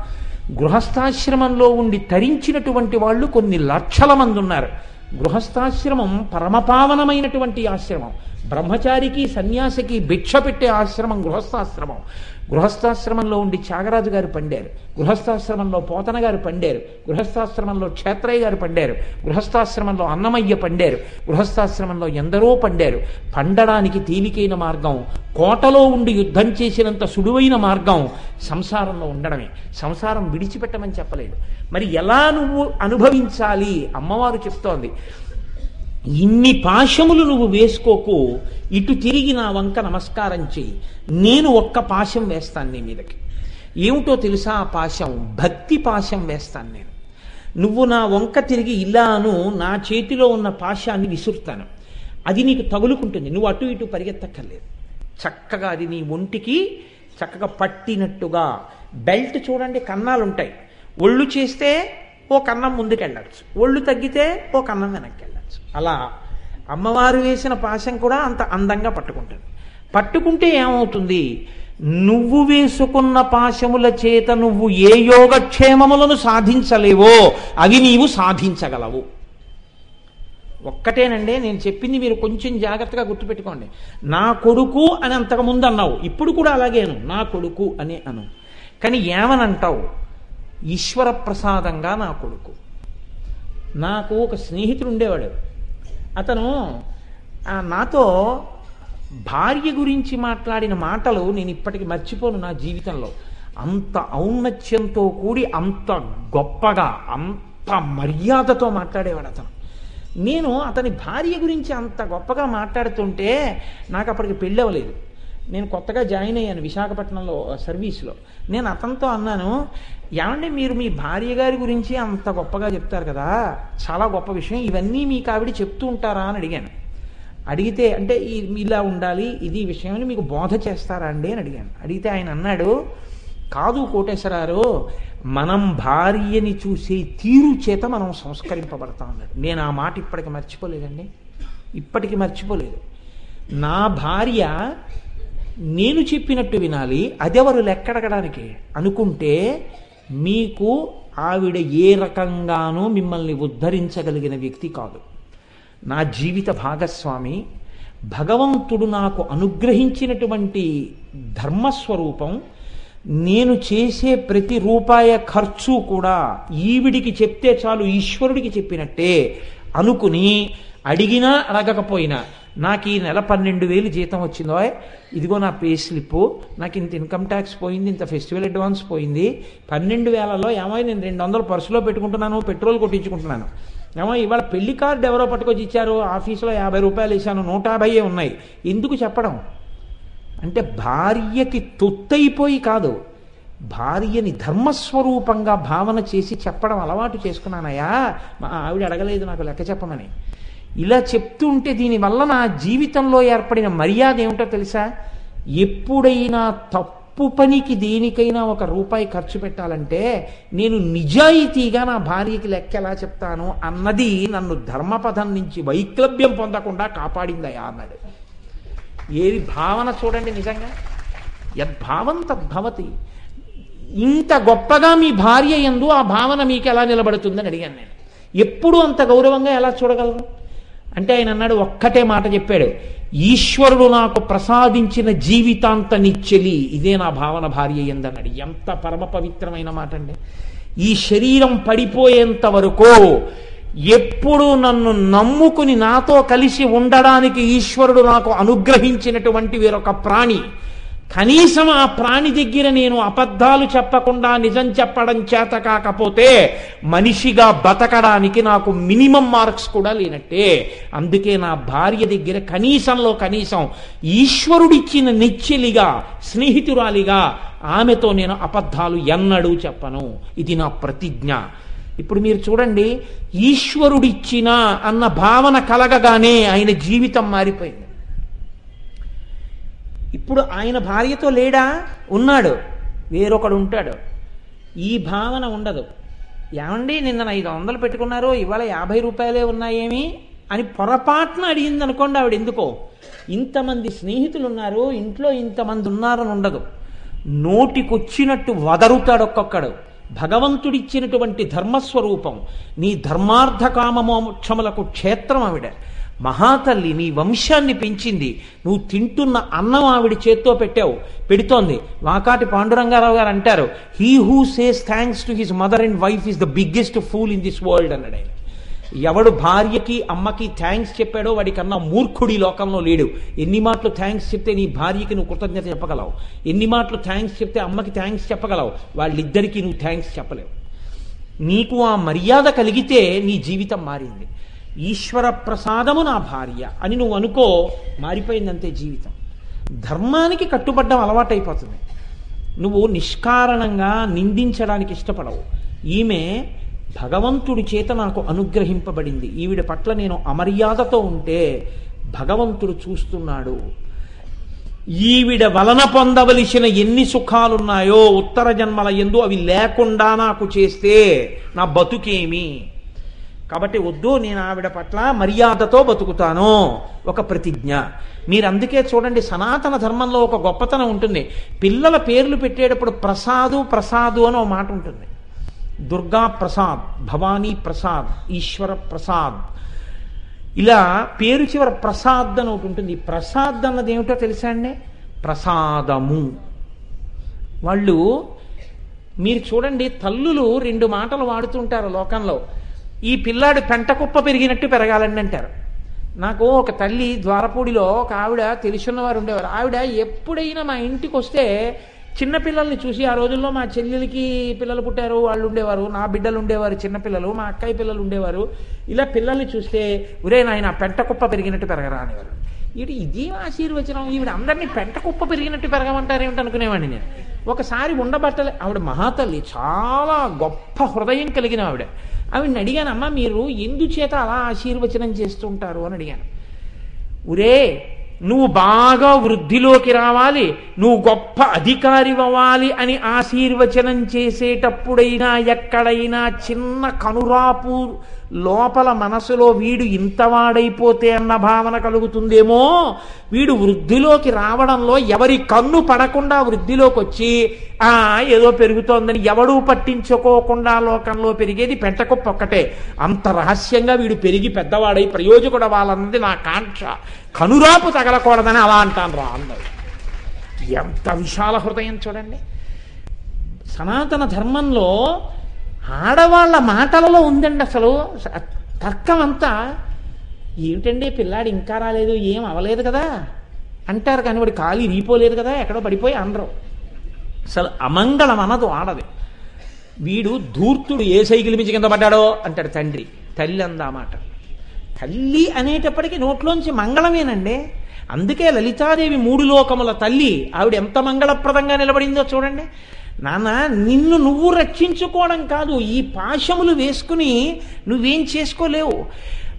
Speaker 1: గృహస్థాశ్రమంలో ఉండి తరించినటువంటి వాళ్ళు కొన్ని లక్షల మంది ఉన్నారు. గృహస్థాశ్రమం పరమపావనమైనటువంటి ఆశ్రమం. బ్రహ్మచారికి సన్యాసికి భిక్ష పెట్టే ఆశ్రమం గృహస్థాశ్రమం. గృహస్థాశ్రమంలో ఉండి త్యాగరాజు గారు పండారు. గృహస్థాశ్రమంలో పోతన గారు పండారు. గృహస్థాశ్రమంలో క్షేత్రయ్య గారు పండారు. గృహస్థాశ్రమంలో అన్నమయ్య పండారు. గృహస్థాశ్రమంలో ఎందరో పండారు. పండడానికి తేలికైన మార్గం కోటలో ఉండి యుద్ధం చేసినంత సుడువైన మార్గం సంసారంలో ఉండడమే. సంసారం విడిచిపెట్టమని చెప్పలేదు. మరి ఎలా నువ్వు అనుభవించాలి? అమ్మవారు చెప్తోంది. ఇన్ని పాశములు నువ్వు వేసుకోకు. ఇటు తిరిగి నా వంక నమస్కారం చేయి నేను ఒక్క పాశం వేస్తాను నీ మీదకి. ఏమిటో తెలుసా ఆ పాశం? భక్తి పాశం వేస్తాను నేను. నువ్వు నా వంక తిరిగి ఇలాను నా చేతిలో ఉన్న పాశాన్ని విసురుతాను. అది నీకు తగులుకుంటుంది. నువ్వు అటు ఇటు పరిగెత్తక్కర్లేదు. చక్కగా అది నీ ఒంటికి చక్కగా పట్టినట్టుగా. బెల్ట్ చూడండి కన్నాలు ఉంటాయి ఒళ్ళు చేస్తే ఓ కన్నం ముందుకెళ్ళచ్చు. ఒళ్ళు తగ్గితే ఓ కన్నం వెనక్కి వెళ్ళచ్చు. అలా అమ్మవారు వేసిన పాశం కూడా అంత అందంగా పట్టుకుంటుంది. పట్టుకుంటే ఏమవుతుంది? నువ్వు వేసుకున్న పాశముల చేత నువ్వు ఏ యోగక్షేమములను సాధించలేవో అవి నీవు సాధించగలవు. ఒక్కటేనండి నేను చెప్పింది మీరు కొంచెం జాగ్రత్తగా గుర్తుపెట్టుకోండి. నా కొడుకు అని అంతకుముందు అన్నావు. ఇప్పుడు కూడా అలాగేను నా కొడుకు అని అను. కానీ ఏమనంటావు? ఈశ్వర ప్రసాదంగా నా కొడుకు. నాకు ఒక స్నేహితుడు ఉండేవాడు. అతను నాతో భార్య గురించి మాట్లాడిన మాటలు నేను ఇప్పటికి మర్చిపోను నా జీవితంలో. అంత ఔన్నత్యంతో కూడి అంత గొప్పగా అంత మర్యాదతో మాట్లాడేవాడు అతను. నేను అతని భార్య గురించి అంత గొప్పగా మాట్లాడుతుంటే నాకు అప్పటికి పెళ్ళవలేదు నేను కొత్తగా జాయిన్ అయ్యాను విశాఖపట్నంలో సర్వీస్లో. నేను అతనితో అన్నాను ఏమంటే మీరు మీ భార్య గారి గురించి అంత గొప్పగా చెప్తారు కదా చాలా గొప్ప విషయం ఇవన్నీ మీకు ఆవిడ చెప్తూ ఉంటారా? అని అడిగాను. అడిగితే అంటే ఇలా ఉండాలి ఇది విషయం అని మీకు బోధ చేస్తారా అండి? అని అడిగాను. అడిగితే ఆయన అన్నాడు కాదు కోటేశ్వరారు మనం భార్యని చూసే తీరు చేత మనం సంస్కరింపబడతా అన్నాడు. నేను ఆ మాట ఇప్పటికి మర్చిపోలేదండి. ఇప్పటికి మర్చిపోలేదు. నా భార్య నేను చెప్పినట్టు వినాలి అదెవరు లెక్కడగడానికి? అనుకుంటే మీకు ఆవిడ ఏ రకంగానూ మిమ్మల్ని ఉద్ధరించగలిగిన వ్యక్తి కాదు. నా జీవిత భాగస్వామి భగవంతుడు నాకు అనుగ్రహించినటువంటి ధర్మస్వరూపం నేను చేసే ప్రతి రూపాయ ఖర్చు కూడా ఈవిడికి చెప్తే చాలు ఈశ్వరుడికి చెప్పినట్టే అనుకుని అడిగినా అడగకపోయినా నాకు ఈ నెల పన్నెండు వేలు జీతం వచ్చిందో. ఇదిగో నా పే స్లిప్. నాకు ఇంత ఇన్కమ్ ట్యాక్స్ పోయింది ఇంత ఫెస్టివల్ అడ్వాన్స్ పోయింది. పన్నెండు వేలలో ఏమో నేను రెండు వందలు పర్సులో పెట్టుకుంటున్నాను పెట్రోల్ కొట్టించుకుంటున్నాను. ఏమో ఇవాళ పెళ్ళి కార్డు ఎవరో పట్టుకొచ్చి ఇచ్చారు ఆఫీసులో యాభై రూపాయలు వేసాను నూట యాభై ఉన్నాయి. ఎందుకు చెప్పడం? అంటే భార్యకి తొత్తైపోయి కాదు. భార్యని ధర్మస్వరూపంగా భావన చేసి చెప్పడం అలవాటు చేసుకున్నానయ్యా. మా ఆవిడ అడగలేదు నాకు లెక్క చెప్పమని. ఇలా చెప్తూ ఉంటే దీనివల్ల నా జీవితంలో ఏర్పడిన మర్యాద ఏమిటో తెలుసా? ఎప్పుడైనా తప్పు పనికి దేనికైనా ఒక రూపాయి ఖర్చు పెట్టాలంటే నేను నిజాయితీగా నా భార్యకి లెక్క ఎలా చెప్తాను అన్నది నన్ను ధర్మపథం నుంచి వైక్లభ్యం పొందకుండా కాపాడిందయా అన్నాడు ఏది భావన చూడండి నిజంగా. యద్భావం తద్భవతి. ఇంత గొప్పగా మీ భార్య ఎందు ఆ భావన మీకు ఎలా నిలబడుతుందని అడిగాను నేను. ఎప్పుడు అంత గౌరవంగా ఎలా చూడగలరు అంటే ఆయన అన్నాడు ఒక్కటే మాట చెప్పాడు ఈశ్వరుడు నాకు ప్రసాదించిన జీవితాంత నిచ్చెలి ఇదే నా భావన భార్య ఎందన్నాడు ఎంత పరమ పవిత్రమైన మాట అండి. ఈ శరీరం పడిపోయేంత వరకు ఎప్పుడు నన్ను నమ్ముకుని నాతో కలిసి ఉండడానికి ఈశ్వరుడు నాకు అనుగ్రహించినటువంటి వేరొక ప్రాణి. కనీసం ఆ ప్రాణి దగ్గర నేను అబద్ధాలు చెప్పకుండా నిజం చెప్పడం చేత కాకపోతే మనిషిగా బతకడానికి నాకు మినిమం మార్క్స్ కూడా లేనట్టే. అందుకే నా భార్య దగ్గర కనీసంలో కనీసం ఈశ్వరుడిచ్చిన నిచ్చెలిగా స్నేహితురాలిగా ఆమెతో నేను అబద్ధాలు ఎన్నడూ చెప్పను. ఇది నా ప్రతిజ్ఞ. ఇప్పుడు మీరు చూడండి ఈశ్వరుడిచ్చిన అన్న భావన కలగగానే ఆయన జీవితం మారిపోయింది. ఇప్పుడు ఆయన భార్యతో లేడా? ఉన్నాడు. వేరొకడు ఉంటాడు. ఈ భావన ఉండదు. ఏమండి నిన్న ఐదు వందలు పెట్టుకున్నారు ఇవాళ యాభై రూపాయలే ఉన్నాయేమి అని పొరపాటున అడిగింది అనుకోండి ఆవిడ ఎందుకో. ఇంతమంది స్నేహితులు ఉన్నారు ఇంట్లో ఇంతమంది ఉన్నారని ఉండదు. నోటికొచ్చినట్టు వదరుతాడు ఒక్కొక్కడు. భగవంతుడిచ్చినటువంటి ధర్మస్వరూపం నీ ధర్మార్థకామమోక్షములకు క్షేత్రం ఆవిడ. మహాతల్లి నీ వంశాన్ని పెంచింది. నువ్వు తింటున్న అన్నం ఆవిడ చేత్తో పెట్టావు. పెడుతోంది. వాకాటి పాండురంగారావు గారు అంటారు he who says thanks to his mother and wife is the biggest fool in this world అన్నాడు ఆయన. ఎవడు భార్యకి అమ్మకి థ్యాంక్స్ చెప్పాడో వాడికన్నా మూర్ఖుడి లోకంలో లేడు. ఎన్ని మాటలు థ్యాంక్స్ చెప్తే నీ భార్యకి నువ్వు కృతజ్ఞత చెప్పగలవు? ఎన్ని మాటలు థ్యాంక్స్ చెప్తే అమ్మకి థ్యాంక్స్ చెప్పగలవు? వాళ్ళిద్దరికీ నువ్వు థ్యాంక్స్ చెప్పలేవు. నీకు ఆ మర్యాద కలిగితే నీ జీవితం మారింది. ఈశ్వర ప్రసాదము నా భార్య అని నువ్వు అనుకో మారిపోయిందంతే జీవితం. ధర్మానికి కట్టుబడ్డం అలవాటైపోతుంది. నువ్వు నిష్కారణంగా నిందించడానికి ఇష్టపడవు. ఈమె భగవంతుడి చేత నాకు అనుగ్రహింపబడింది. ఈవిడ పట్ల నేను అమర్యాదతో ఉంటే భగవంతుడు చూస్తున్నాడు. ఈవిడ వలన పొందవలసిన ఎన్ని సుఖాలున్నాయో ఉత్తర జన్మల ఎందు అవి లేకుండా నాకు చేస్తే నా బతుకేమి? కాబట్టి వద్దు నేను ఆవిడ పట్ల మర్యాదతో బతుకుతాను. ఒక ప్రతిజ్ఞ. మీరు అందుకే చూడండి సనాతన ధర్మంలో ఒక గొప్పతనం ఉంటుంది. పిల్లల పేర్లు పెట్టేటప్పుడు ప్రసాదు ప్రసాదు అని ఒక మాట ఉంటుంది. దుర్గా ప్రసాద్ భవానీ ప్రసాద్ ఈశ్వర ప్రసాద్. ఇలా పేరు చివర ప్రసాద్ అని ఒకటి ఉంటుంది. ప్రసాద్ అన్నది ఏమిటో తెలుసా అండి? ప్రసాదము. వాళ్ళు మీరు చూడండి తల్లులు రెండు మాటలు వాడుతుంటారు లోకంలో. ఈ పిల్లాడు పెంటకుప్ప పెరిగినట్టు పెరగాలండి అంటారు. నాకు ఒక తల్లి ద్వారపూడిలో ఒక ఆవిడ తెలుసున్నవారు ఉండేవారు. ఆవిడ ఎప్పుడైనా మా ఇంటికి వస్తే చిన్నపిల్లల్ని చూసి ఆ రోజుల్లో మా చెల్లెలకి పిల్లలు పుట్టారు వాళ్ళు ఉండేవారు నా బిడ్డలు ఉండేవారు చిన్నపిల్లలు మా అక్కయ్య పిల్లలు ఉండేవారు. ఇలా పిల్లల్ని చూస్తే ఉరే నాయన పెంట కుప్ప పెరిగినట్టు పెరగరా అనేవారు. ఇటు ఇదేం ఆశీర్వచనం. ఈవిడ అందరినీ పెంట కుప్ప పెరిగినట్టు పెరగమంటారేమిటి అనుకునేవాడిని నేను. ఒకసారి ఉండబట్టలే ఆవిడ మహాతల్లి చాలా గొప్ప హృదయం కలిగిన ఆవిడ. ఆవిడని అడిగాను అమ్మ మీరు ఎందుచేత అలా ఆశీర్వచనం చేస్తుంటారు అని అడిగాను. ఉరే నువ్వు బాగా వృద్ధిలోకి రావాలి నువ్వు గొప్ప అధికారి అవ్వాలి అని ఆశీర్వచనం చేసేటప్పుడైనా ఎక్కడైనా చిన్న కనురాపు లోపల మనసులో వీడు ఇంతవాడైపోతే అన్న భావన కలుగుతుందేమో? వీడు వృద్ధిలోకి రావడంలో ఎవరి కన్ను పడకుండా వృద్ధిలోకి వచ్చి ఆ ఏదో పెరుగుతోందని ఎవడూ పట్టించుకోకుండా లోకంలో పెరిగేది పెంటకుప్ప ఒక్కటే. అంత రహస్యంగా వీడు పెరిగి పెద్దవాడై ప్రయోజకుడు అవ్వాలన్నది నా కాంక్ష. కనురాపు తగలకూడదని అలా అంటాను రా అన్నది ఎంత విశాల హృదయం చూడండి. సనాతన ధర్మంలో ఆడవాళ్ళ మాటలలో ఉందండి అసలు. తర్కం అంతా ఏమిటండి పిల్లాడు ఇంకా రాలేదు ఏం అవలేదు కదా? అంటారు కానీ వాడు ఖాళీ రీపోలేదు కదా ఎక్కడో పడిపోయి అనరు. అసలు అమంగళం అనదు ఆడది. వీడు ధూర్తుడు ఏ సైకిల్ మించి కింద పడ్డాడో అంటాడు తండ్రి. తల్లి అందా మాట. తల్లి అనేటప్పటికీ నోట్లోంచి మంగళమేనండి. అందుకే లలితాదేవి మూడు లోకముల తల్లి. ఆవిడ ఎంత మంగళప్రదంగా నిలబడిందో చూడండి. నాన్న నిన్ను నువ్వు రక్షించుకోవడం కాదు. ఈ పాశములు వేసుకుని నువ్వేం చేసుకోలేవు.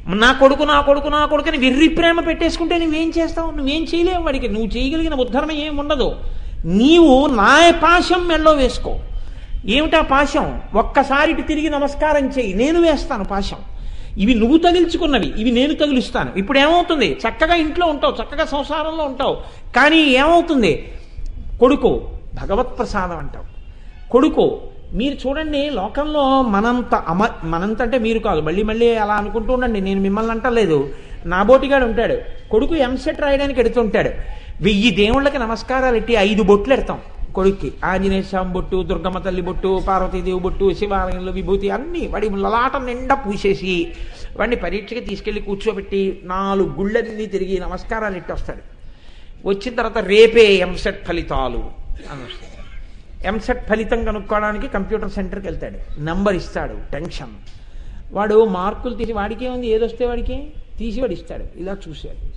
Speaker 1: నా కొడుకు నా కొడుకు నా కొడుకుని వెర్రి ప్రేమ పెట్టేసుకుంటే నువ్వేం చేస్తావు? నువ్వేం చేయలేవు వాడికి. నువ్వు చేయగలిగిన ఉద్ధరణ ఏమి ఉండదు. నీవు నా పాశం మెళ్ళో వేసుకో. ఏమిటా పాశం? ఒక్కసారి తిరిగి నమస్కారం చేయి నేను వేస్తాను పాశం. ఇవి నువ్వు తగిల్చుకున్నవి. ఇవి నేను తగిలిస్తాను. ఇప్పుడు ఏమవుతుంది? చక్కగా ఇంట్లో ఉంటావు. చక్కగా సంసారంలో ఉంటావు. కానీ ఏమవుతుంది? కొడుకు భగవత్ ప్రసాదం అంటావు. కొడుకు మీరు చూడండి లోకంలో మనంత అమ మనంత అంటే మీరు కాదు. మళ్ళీ మళ్ళీ అలా అనుకుంటూ ఉండండి నేను మిమ్మల్ని అంటలేదు. నాబోటిగాడు ఉంటాడు. కొడుకు ఎంసెట్ రాయడానికి ఎడుతుంటాడు వెయ్యి దేవుళ్ళకి నమస్కారాలు ఎట్టి ఐదు బొట్లు ఎడతాం కొడుక్కి. ఆంజనేయ స్వామి బొట్టు దుర్గమ్మ తల్లి బొట్టు పార్వతీదేవి బొట్టు శివాలయంలో విభూతి అన్నీ వాడి లలాట నిండా పూసేసి వాడిని పరీక్షకి తీసుకెళ్ళి కూర్చోబెట్టి నాలుగు గుళ్ళన్నీ తిరిగి నమస్కారాలు ఎట్టి వస్తాడు వచ్చిన తర్వాత రేపే ఎంసెట్ ఫలితాలు అని వస్తాయి. ఎంసెట్ ఫలితం కనుక్కోవడానికి కంప్యూటర్ సెంటర్కి వెళ్తాడు. నంబర్ ఇస్తాడు టెన్షన్. వాడు మార్కులు తీసి వాడికే ఉంది ఏదొస్తే వాడికి? తీసి వాడు ఇస్తాడు. ఇలా చూశాడు.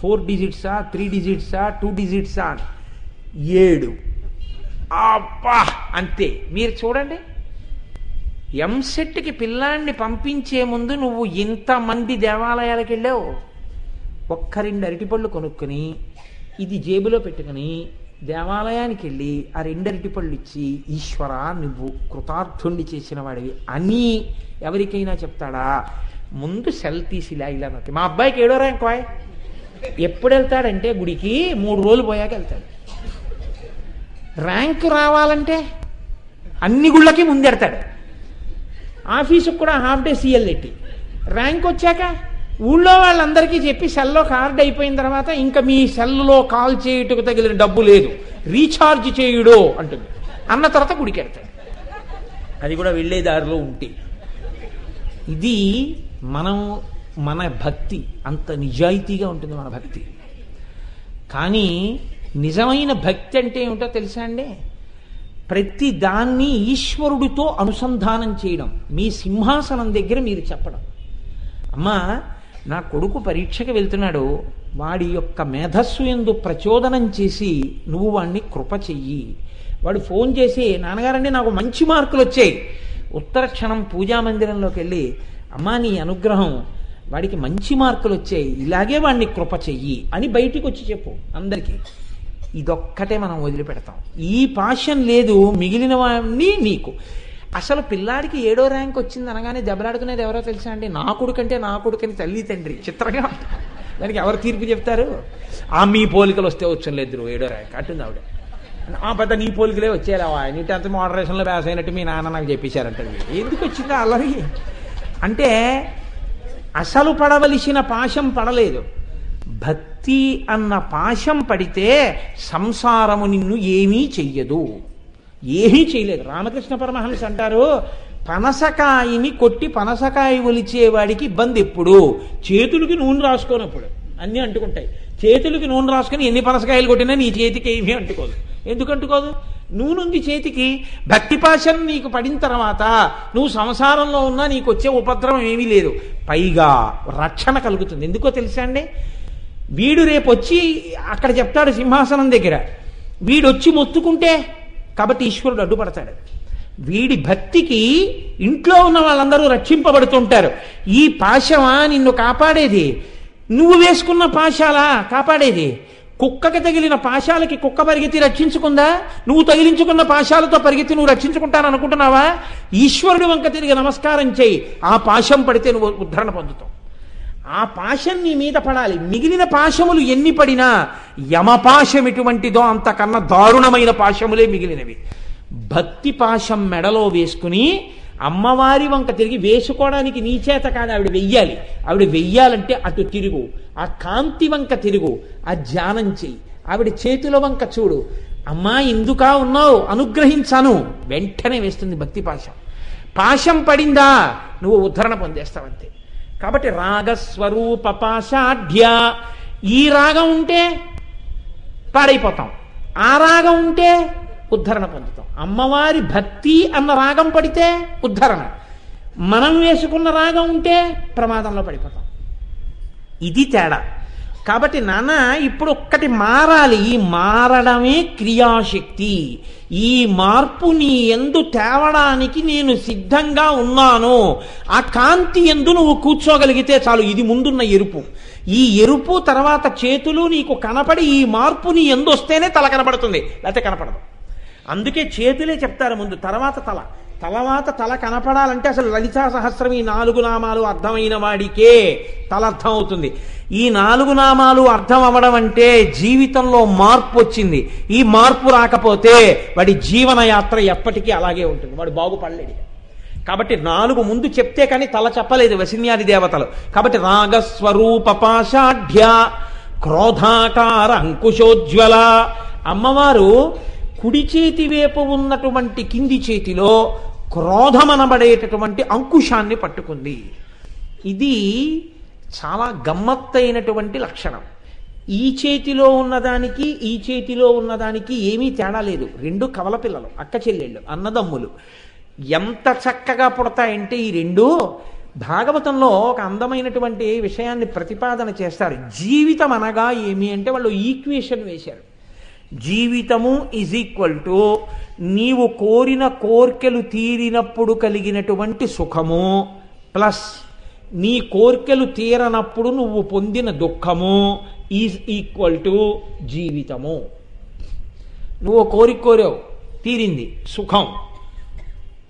Speaker 1: ఫోర్ డిజిట్సా త్రీ డిజిట్సా టూ డిజిట్సా ఏడు. అబ్బా! అంతే. మీరు చూడండి. ఎంసెట్కి పిల్లాన్ని పంపించే ముందు నువ్వు ఇంతమంది దేవాలయాలకు వెళ్ళావు ఒక్క రెండు అరటిపళ్ళు కొనుక్కొని ఇది జేబులో పెట్టుకుని దేవాలయానికి వెళ్ళి ఆ రెండరిటి పళ్ళు ఇచ్చి ఈశ్వర నువ్వు కృతార్థుణ్ణి చేసిన వాడివి అని ఎవరికైనా చెప్తాడా? ముందు సెల్ తీసి ఇలా ఇలా నొక్కి మా అబ్బాయికి ఏడో ర్యాంక్ కోయ్ ఎప్పుడు వెళ్తాడంటే గుడికి మూడు రోజులు పోయాక వెళ్తాడు. ర్యాంక్ రావాలంటే అన్ని గుళ్ళకి ముందెడతాడు. ఆఫీసుకు కూడా హాఫ్ డే సీఎల్ ఎట్టి ర్యాంక్ వచ్చాక ఊళ్ళో వాళ్ళందరికీ చెప్పి సెల్లో కార్డు అయిపోయిన తర్వాత ఇంకా మీ సెల్లో కాల్ చేయుటకు తగిలిన డబ్బు లేదు. రీఛార్జ్ చేయుడు అంటుంది. అన్న తర్వాత గుడికెడతాడు అది కూడా వెళ్ళే దారిలో ఉంటే. ఇది మనం మన భక్తి. అంత నిజాయితీగా ఉంటుంది మన భక్తి. కానీ నిజమైన భక్తి అంటే ఏమిటో తెలుసా అండి? ప్రతి దాన్ని ఈశ్వరుడితో అనుసంధానం చేయడం. మీ సింహాసనం దగ్గర మీరు చెప్పడం. అమ్మా నా కొడుకు పరీక్షకి వెళ్తున్నాడు. వాడి యొక్క మేధస్సు ఎందు ప్రచోదనం చేసి నువ్వు వాడిని కృప చెయ్యి. వాడు ఫోన్ చేసి నాన్నగారండి నాకు మంచి మార్కులు వచ్చాయి. ఉత్తర క్షణం పూజా మందిరంలోకి వెళ్ళి అమ్మా నీ అనుగ్రహం వాడికి మంచి మార్కులు వచ్చాయి. ఇలాగే వాడిని కృప చెయ్యి. అని బయటికి వచ్చి చెప్పు అందరికీ. ఇదొక్కటే మనం వదిలిపెడతాం. ఈ పాషన్ లేదు మిగిలిన వాడిని నీకు. అసలు పిల్లాడికి ఏడో ర్యాంక్ వచ్చింది అనగానే దెబ్బలాడుకునేది ఎవరో తెలుసా అండి? నా కొడుకంటే నా కొడుకని తల్లి తండ్రి. చిత్రంగా దానికి ఎవరు తీర్పు చెప్తారు? ఆ మీ పోలికలు వస్తే వచ్చం లేదు ఏడో ర్యాంక్. అంటుంది ఆవిడ. ఆ పెద్ద నీ పోలికలే వచ్చేలా నీ టెన్త్ మోడరేషన్లో బ్యాస్ అయినట్టు మీ నాన్న నాకు చెప్పేశారంట ఎందుకు వచ్చిందా అల్లరి? అంటే అసలు పడవలసిన పాశం పడలేదు. భక్తి అన్న పాశం పడితే సంసారము నిన్ను ఏమీ చెయ్యదు. ఏమీ చేయలేదు. రామకృష్ణ పరమహంస అంటారు పనసకాయని కొట్టి పనసకాయ ఒలిచేవాడికి ఇబ్బంది ఎప్పుడు? చేతులకి నూనె రాసుకోనప్పుడు. అన్నీ అంటుకుంటాయి. చేతులకి నూనె రాసుకొని ఎన్ని పనసకాయలు కొట్టినా నీ చేతికి ఏమీ అంటుకోదు. ఎందుకు అంటుకోదు? నూనె ఉంది చేతికి. భక్తిపాశం నీకు పడిన తర్వాత నువ్వు సంసారంలో ఉన్నా నీకు వచ్చే ఉపద్రవం ఏమీ లేదు. పైగా రక్షణ కలుగుతుంది. ఎందుకో తెలుసా అండి? వీడు రేపు వచ్చి అక్కడ చెప్తాడు సింహాసనం దగ్గర. వీడు వచ్చి మొత్తుకుంటే కాబట్టి ఈశ్వరుడు అడ్డుపడతాడు. వీడి భక్తికి ఇంట్లో ఉన్న వాళ్ళందరూ రక్షింపబడుతుంటారు. ఈ పాశమా నిన్ను కాపాడేది. నువ్వు వేసుకున్న పాశాలా కాపాడేది. కుక్కకి తగిలిన పాశాలకి కుక్క పరిగెత్తి రక్షించుకుందా? నువ్వు తగిలించుకున్న పాశాలతో పరిగెత్తి నువ్వు రక్షించుకుంటాననుకుంటున్నావా ఈశ్వరుడి వంక తిరిగి నమస్కారం చేయి. ఆ పాశం పడితే నువ్వు ఉద్ధరణ పొందుతావు. ఆ పాశం నీ మీద పడాలి. మిగిలిన పాశములు ఎన్ని పడినా యమపాశం ఎటువంటిదో అంతకన్నా దారుణమైన పాశములే మిగిలినవి. భక్తి పాశం మెడలో వేసుకుని అమ్మవారి వంక తిరిగి వేసుకోవడానికి నీ చేత కాదు ఆవిడ వెయ్యాలి. ఆవిడ వెయ్యాలంటే అటు తిరుగు. ఆ కాంతి వంక తిరుగు. ఆ ధ్యానం చెయ్యి. ఆవిడ చేతుల వంక చూడు. అమ్మా ఎందుకా ఉన్నావు? అనుగ్రహించాను. వెంటనే వేస్తుంది భక్తి పాశం. పాశం పడిందా? నువ్వు ఉద్ధరణ పొందేస్తావంతే. కాబట్టి రాగస్వరూప పాశాఢ్య. ఈ రాగం ఉంటే పాడైపోతాం. ఆ రాగం ఉంటే ఉద్ధరణ పొందుతాం. అమ్మవారి భక్తి అన్న రాగం పడితే ఉద్ధరణ. మనం వేసుకున్న రాగం ఉంటే ప్రమాదంలో పడిపోతాం. ఇది తేడా. కాబట్టి నాన్న ఇప్పుడు ఒక్కటి మారాలి. ఈ మారడమే క్రియాశక్తి. ఈ మార్పు నీ ఎందు తేవడానికి నేను సిద్ధంగా ఉన్నాను. ఆ కాంతి ఎందు నువ్వు కూర్చోగలిగితే చాలు ఇది ముందున్న ఎరుపు. ఈ ఎరుపు తర్వాత చేతులు నీకు కనపడి ఈ మార్పు నీ ఎందు వస్తేనే తల కనపడుతుంది. లేకపోతే కనపడదు. అందుకే చేతులే చెప్తారు ముందు తర్వాత తల. తలవాత తల కనపడాలంటే అసలు లలితా సహస్రం ఈ నాలుగు నామాలు అర్థమైన వాడికే. తల అర్థం అవుతుంది. ఈ నాలుగు నామాలు అర్థం అవ్వడం అంటే జీవితంలో మార్పు వచ్చింది. ఈ మార్పు రాకపోతే వాడి జీవనయాత్ర ఎప్పటికీ అలాగే ఉంటుంది. వాడు బాగుపడలేడు కాబట్టి నాలుగు ముందు చెప్తే కానీ తల చెప్పలేదు వసిన్యాది దేవతలు. కాబట్టి రాగస్వరూప పాషాఢ్య క్రోధాకార అంకుశోజ్వల. అమ్మవారు కుడి చేతి వైపు ఉన్నటువంటి కింది చేతిలో క్రోధమనబడేటటువంటి అంకుశాన్ని పట్టుకుంది. ఇది చాలా గమ్మత్తైనటువంటి లక్షణం. ఈ చేతిలో ఉన్నదానికి ఈ చేతిలో ఉన్నదానికి ఏమీ తేడా లేదు. రెండు కవల పిల్లలు అక్క చెల్లెళ్ళు అన్నదమ్ములు. ఎంత చక్కగా పుడతాయంటే ఈ రెండు. భాగవతంలో ఒక అందమైనటువంటి విషయాన్ని ప్రతిపాదన చేస్తారు. జీవితం అనగా ఏమి అంటే వాళ్ళు ఈక్వేషన్ వేశారు. జీవితము ఈజ్ ఈక్వల్ టు నీవు కోరిన కోర్కెలు తీరినప్పుడు కలిగినటువంటి సుఖము. ప్లస్ నీ కోర్కెలు తీరనప్పుడు నువ్వు పొందిన దుఃఖము ఈజ్ ఈక్వల్ టు జీవితము. నువ్వు కోరిక కోరావు తీరింది సుఖం.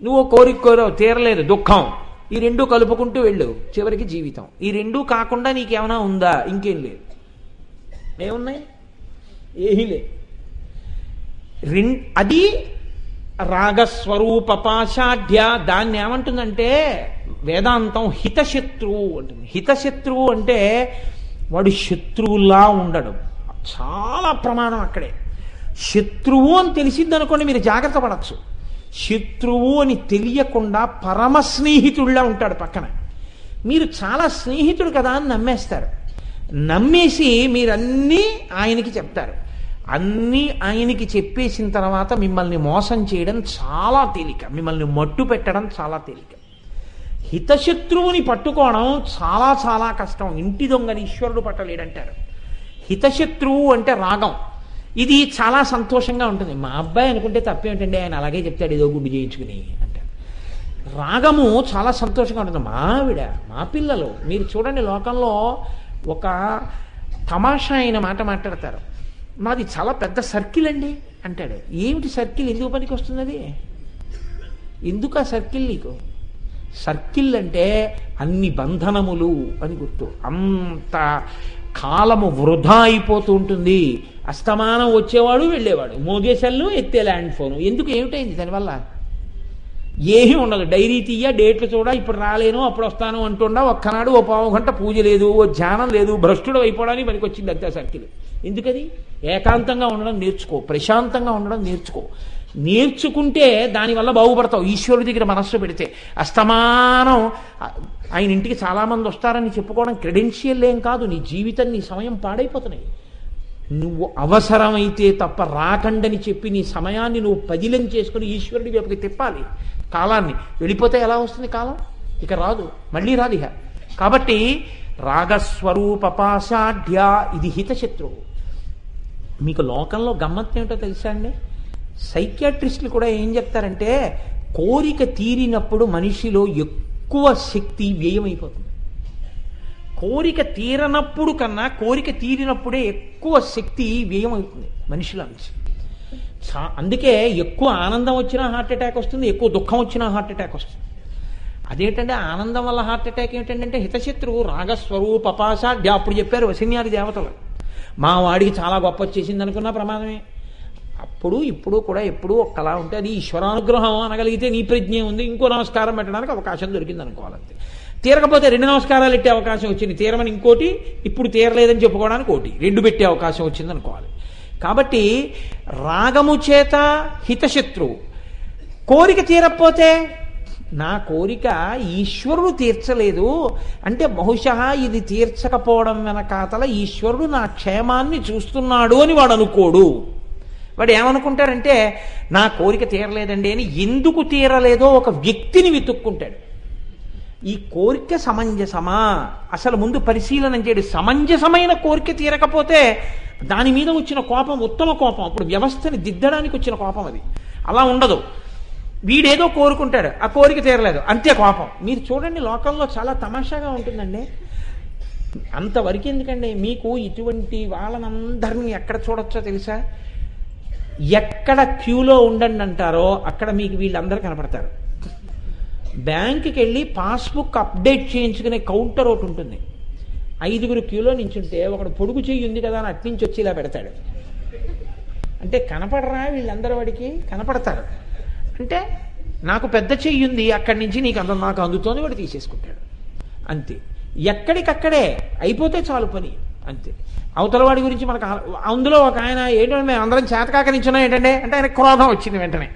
Speaker 1: నువ్వు కోరిక కోరావు తీరలేదు దుఃఖం. ఈ రెండు కలుపుకుంటూ వెళ్ళు చివరికి జీవితం. ఈ రెండు కాకుండా నీకేమైనా ఉందా? ఇంకేం లేదు. ఏమున్నాయి? ఏమీ లేదు. రెం అది రాగస్వరూపపాషాఢ్య దాన్ని ఏమంటుందంటే వేదాంతం హితశత్రువు అంటుంది. హితశత్రువు అంటే వాడు శత్రువులా ఉండడు. చాలా ప్రమాణం అక్కడే. శత్రువు అని తెలిసిందనుకోండి మీరు జాగ్రత్త పడచ్చు. శత్రువు అని తెలియకుండా పరమ స్నేహితుడిలా ఉంటాడు పక్కన. మీరు చాలా స్నేహితుడు కదా అని నమ్మేస్తారు. నమ్మేసి మీరన్నీ ఆయనకి చెప్తారు. అన్నీ ఆయనకి చెప్పేసిన తర్వాత మిమ్మల్ని మోసం చేయడం చాలా తేలిక. మిమ్మల్ని మట్టు పెట్టడం చాలా తేలిక. హితశత్రువుని పట్టుకోవడం చాలా చాలా కష్టం. ఇంటి దొంగని ఈశ్వరుడు పట్టలేడంటారు. హితశత్రువు అంటే రాగం. ఇది చాలా సంతోషంగా ఉంటుంది. మా అబ్బాయి అనుకుంటే తప్పేమిటండి? ఆయన అలాగే చెప్తాడు ఏదో గుడ్డు చేయించుకుని అంటారు రాగము చాలా సంతోషంగా ఉంటుంది. మా ఆవిడ మా పిల్లలు మీరు చూడండి లోకంలో ఒక తమాషా అయిన మాట మాట్లాడతారు. నాది చాలా పెద్ద సర్కిల్ అండి అంటాడు. ఏమిటి సర్కిల్ ఎందుకు పనికి వస్తుంది ఎందుకు ఆ సర్కిల్ నీకు? సర్కిల్ అంటే అన్ని బంధనములు అని గుర్తు. అంత కాలము వృధా అయిపోతూ ఉంటుంది. అస్తమానం వచ్చేవాడు వెళ్ళేవాడు. మోగేశాలను ఎత్తే ల్యాండ్ ఫోను ఎందుకు? ఏమిటైంది? దానివల్ల ఏమీ ఉండదు. డైరీ తీయ డేట్లు చూడ ఇప్పుడు రాలేను అప్పుడు వస్తాను అంటుండా. ఒక్కనాడు ఓ పావు గంట పూజ లేదు ఓ ధ్యానం లేదు భ్రష్టుడు అయిపోవడానికి పనికొచ్చింది అంతే సర్కిల్ ఎందుకది? ఏకాంతంగా ఉండడం నేర్చుకో ప్రశాంతంగా ఉండడం నేర్చుకో. నేర్చుకుంటే దానివల్ల బాగుపడతావు ఈశ్వరుడి దగ్గర మనస్సు పెడితే. అస్తమానం. ఆయన ఇంటికి చాలామంది వస్తారని చెప్పుకోవడం క్రెడెన్షియల్ ఏం కాదు నీ జీవితం నీ సమయం పాడైపోతున్నాయి. నువ్వు అవసరమైతే తప్ప రాకండని చెప్పి నీ సమయాన్ని నువ్వు పదిలం చేసుకుని ఈశ్వరుడి వైపుకి తిప్పాలి. కాలాన్ని వెళ్ళిపోతే ఎలా వస్తుంది కాలం? ఇక రాదు మళ్ళీ రాదు ఇక. కాబట్టి రాగస్వరూపపాషాఢ్య ఇది హితశత్రువు. మీకు లోకంలో గమ్మత్తు ఏమిటో తెలుసా అండి? సైకియాట్రిస్టులు కూడా ఏం చెప్తారంటే కోరిక తీరినప్పుడు మనిషిలో ఎక్కువ శక్తి వ్యయమైపోతుంది. కోరిక తీరనప్పుడు కన్నా కోరిక తీరినప్పుడే ఎక్కువ శక్తి వ్యయమవుతుంది మనిషిలో నుంచి. అందుకే ఎక్కువ ఆనందం వచ్చినా హార్ట్ అటాక్ వస్తుంది ఎక్కువ దుఃఖం వచ్చినా హార్ట్ అటాక్ వస్తుంది. అదేంటంటే ఆనందం వల్ల హార్ట్ అటాక్ ఏమిటంటే హితశత్రువు రాగస్వరూప పపాస అప్పుడు చెప్పారు వసిన్యాది దేవతలు. మా వాడికి చాలా గొప్ప వచ్చేసింది అనుకున్న ప్రమాదమే. అప్పుడు ఇప్పుడు కూడా ఎప్పుడు ఒక్కలా ఉంటే అది ఈశ్వరానుగ్రహం అనగలిగితే నీ ప్రజ్ఞ ఉంది. ఇంకో నమస్కారం పెట్టడానికి అవకాశం దొరికింది అనుకోవాలంతే తీరకపోతే రెండు నమస్కారాలు పెట్టే అవకాశం వచ్చింది. తీరమని ఇంకోటి ఇప్పుడు తీరలేదని చెప్పుకోవడానికి ఒకటి. రెండు పెట్టే అవకాశం వచ్చింది అనుకోవాలి. కాబట్టి రాగము చేత హితశత్రువు. కోరిక తీరకపోతే నా కోరిక ఈశ్వరుడు తీర్చలేదు. అంటే బహుశా ఇది తీర్చకపోవడం వెనకాతల ఈశ్వరుడు నా క్షేమాన్ని చూస్తున్నాడు అని వాడు అనుకోడు. వాడు ఏమనుకుంటాడంటే నా కోరిక తీరలేదండి అని ఎందుకు తీరలేదో ఒక వ్యక్తిని వెతుక్కుంటాడు. ఈ కోరిక సమంజసమా? అసలు ముందు పరిశీలన చేయడు. సమంజసమైన కోరిక తీరకపోతే దాని మీద వచ్చిన కోపం ఉత్తమ కోపం. అప్పుడు వ్యవస్థని దిద్దడానికి వచ్చిన కోపం అది. అలా ఉండదు. వీడేదో కోరుకుంటాడు. ఆ కోరిక తీరలేదు. అంతే కోపం. మీరు చూడండి లోకంలో చాలా తమాషాగా ఉంటుందండి. అంతవరకు ఎందుకండి? మీకు ఇటువంటి వాళ్ళనందరినీ ఎక్కడ చూడొచ్చో తెలుసా? ఎక్కడ క్యూలో ఉండండి అంటారో అక్కడ మీకు వీళ్ళందరూ కనపడతారు. బ్యాంకుకి వెళ్ళి పాస్బుక్ అప్డేట్ చేయించుకునే కౌంటర్ ఒకటి ఉంటుంది. ఐదుగురు క్యూలో నించుంటే ఒకడు పొడుగు చెయ్యి ఉంది కదా అని అట్నుంచి వచ్చి ఇలా పెడతాడు. అంటే కనపడరా వీళ్ళందరి వాడికి? కనపడతారు. అంటే నాకు పెద్ద చెయ్యి ఉంది అక్కడి నుంచి నీకు అంత నాకు అందుతోంది వాడు తీసేసుకుంటాడు. అంతే. ఎక్కడికక్కడే అయిపోతే చాలు పని. అంతే. అవతల వాడి గురించి మనకు అందులో ఒక ఆయన ఏంటంటే మేము అందరం చేతకాక నించున్నాం ఏంటంటే అంటే ఆయన క్రోధం వచ్చింది వెంటనే.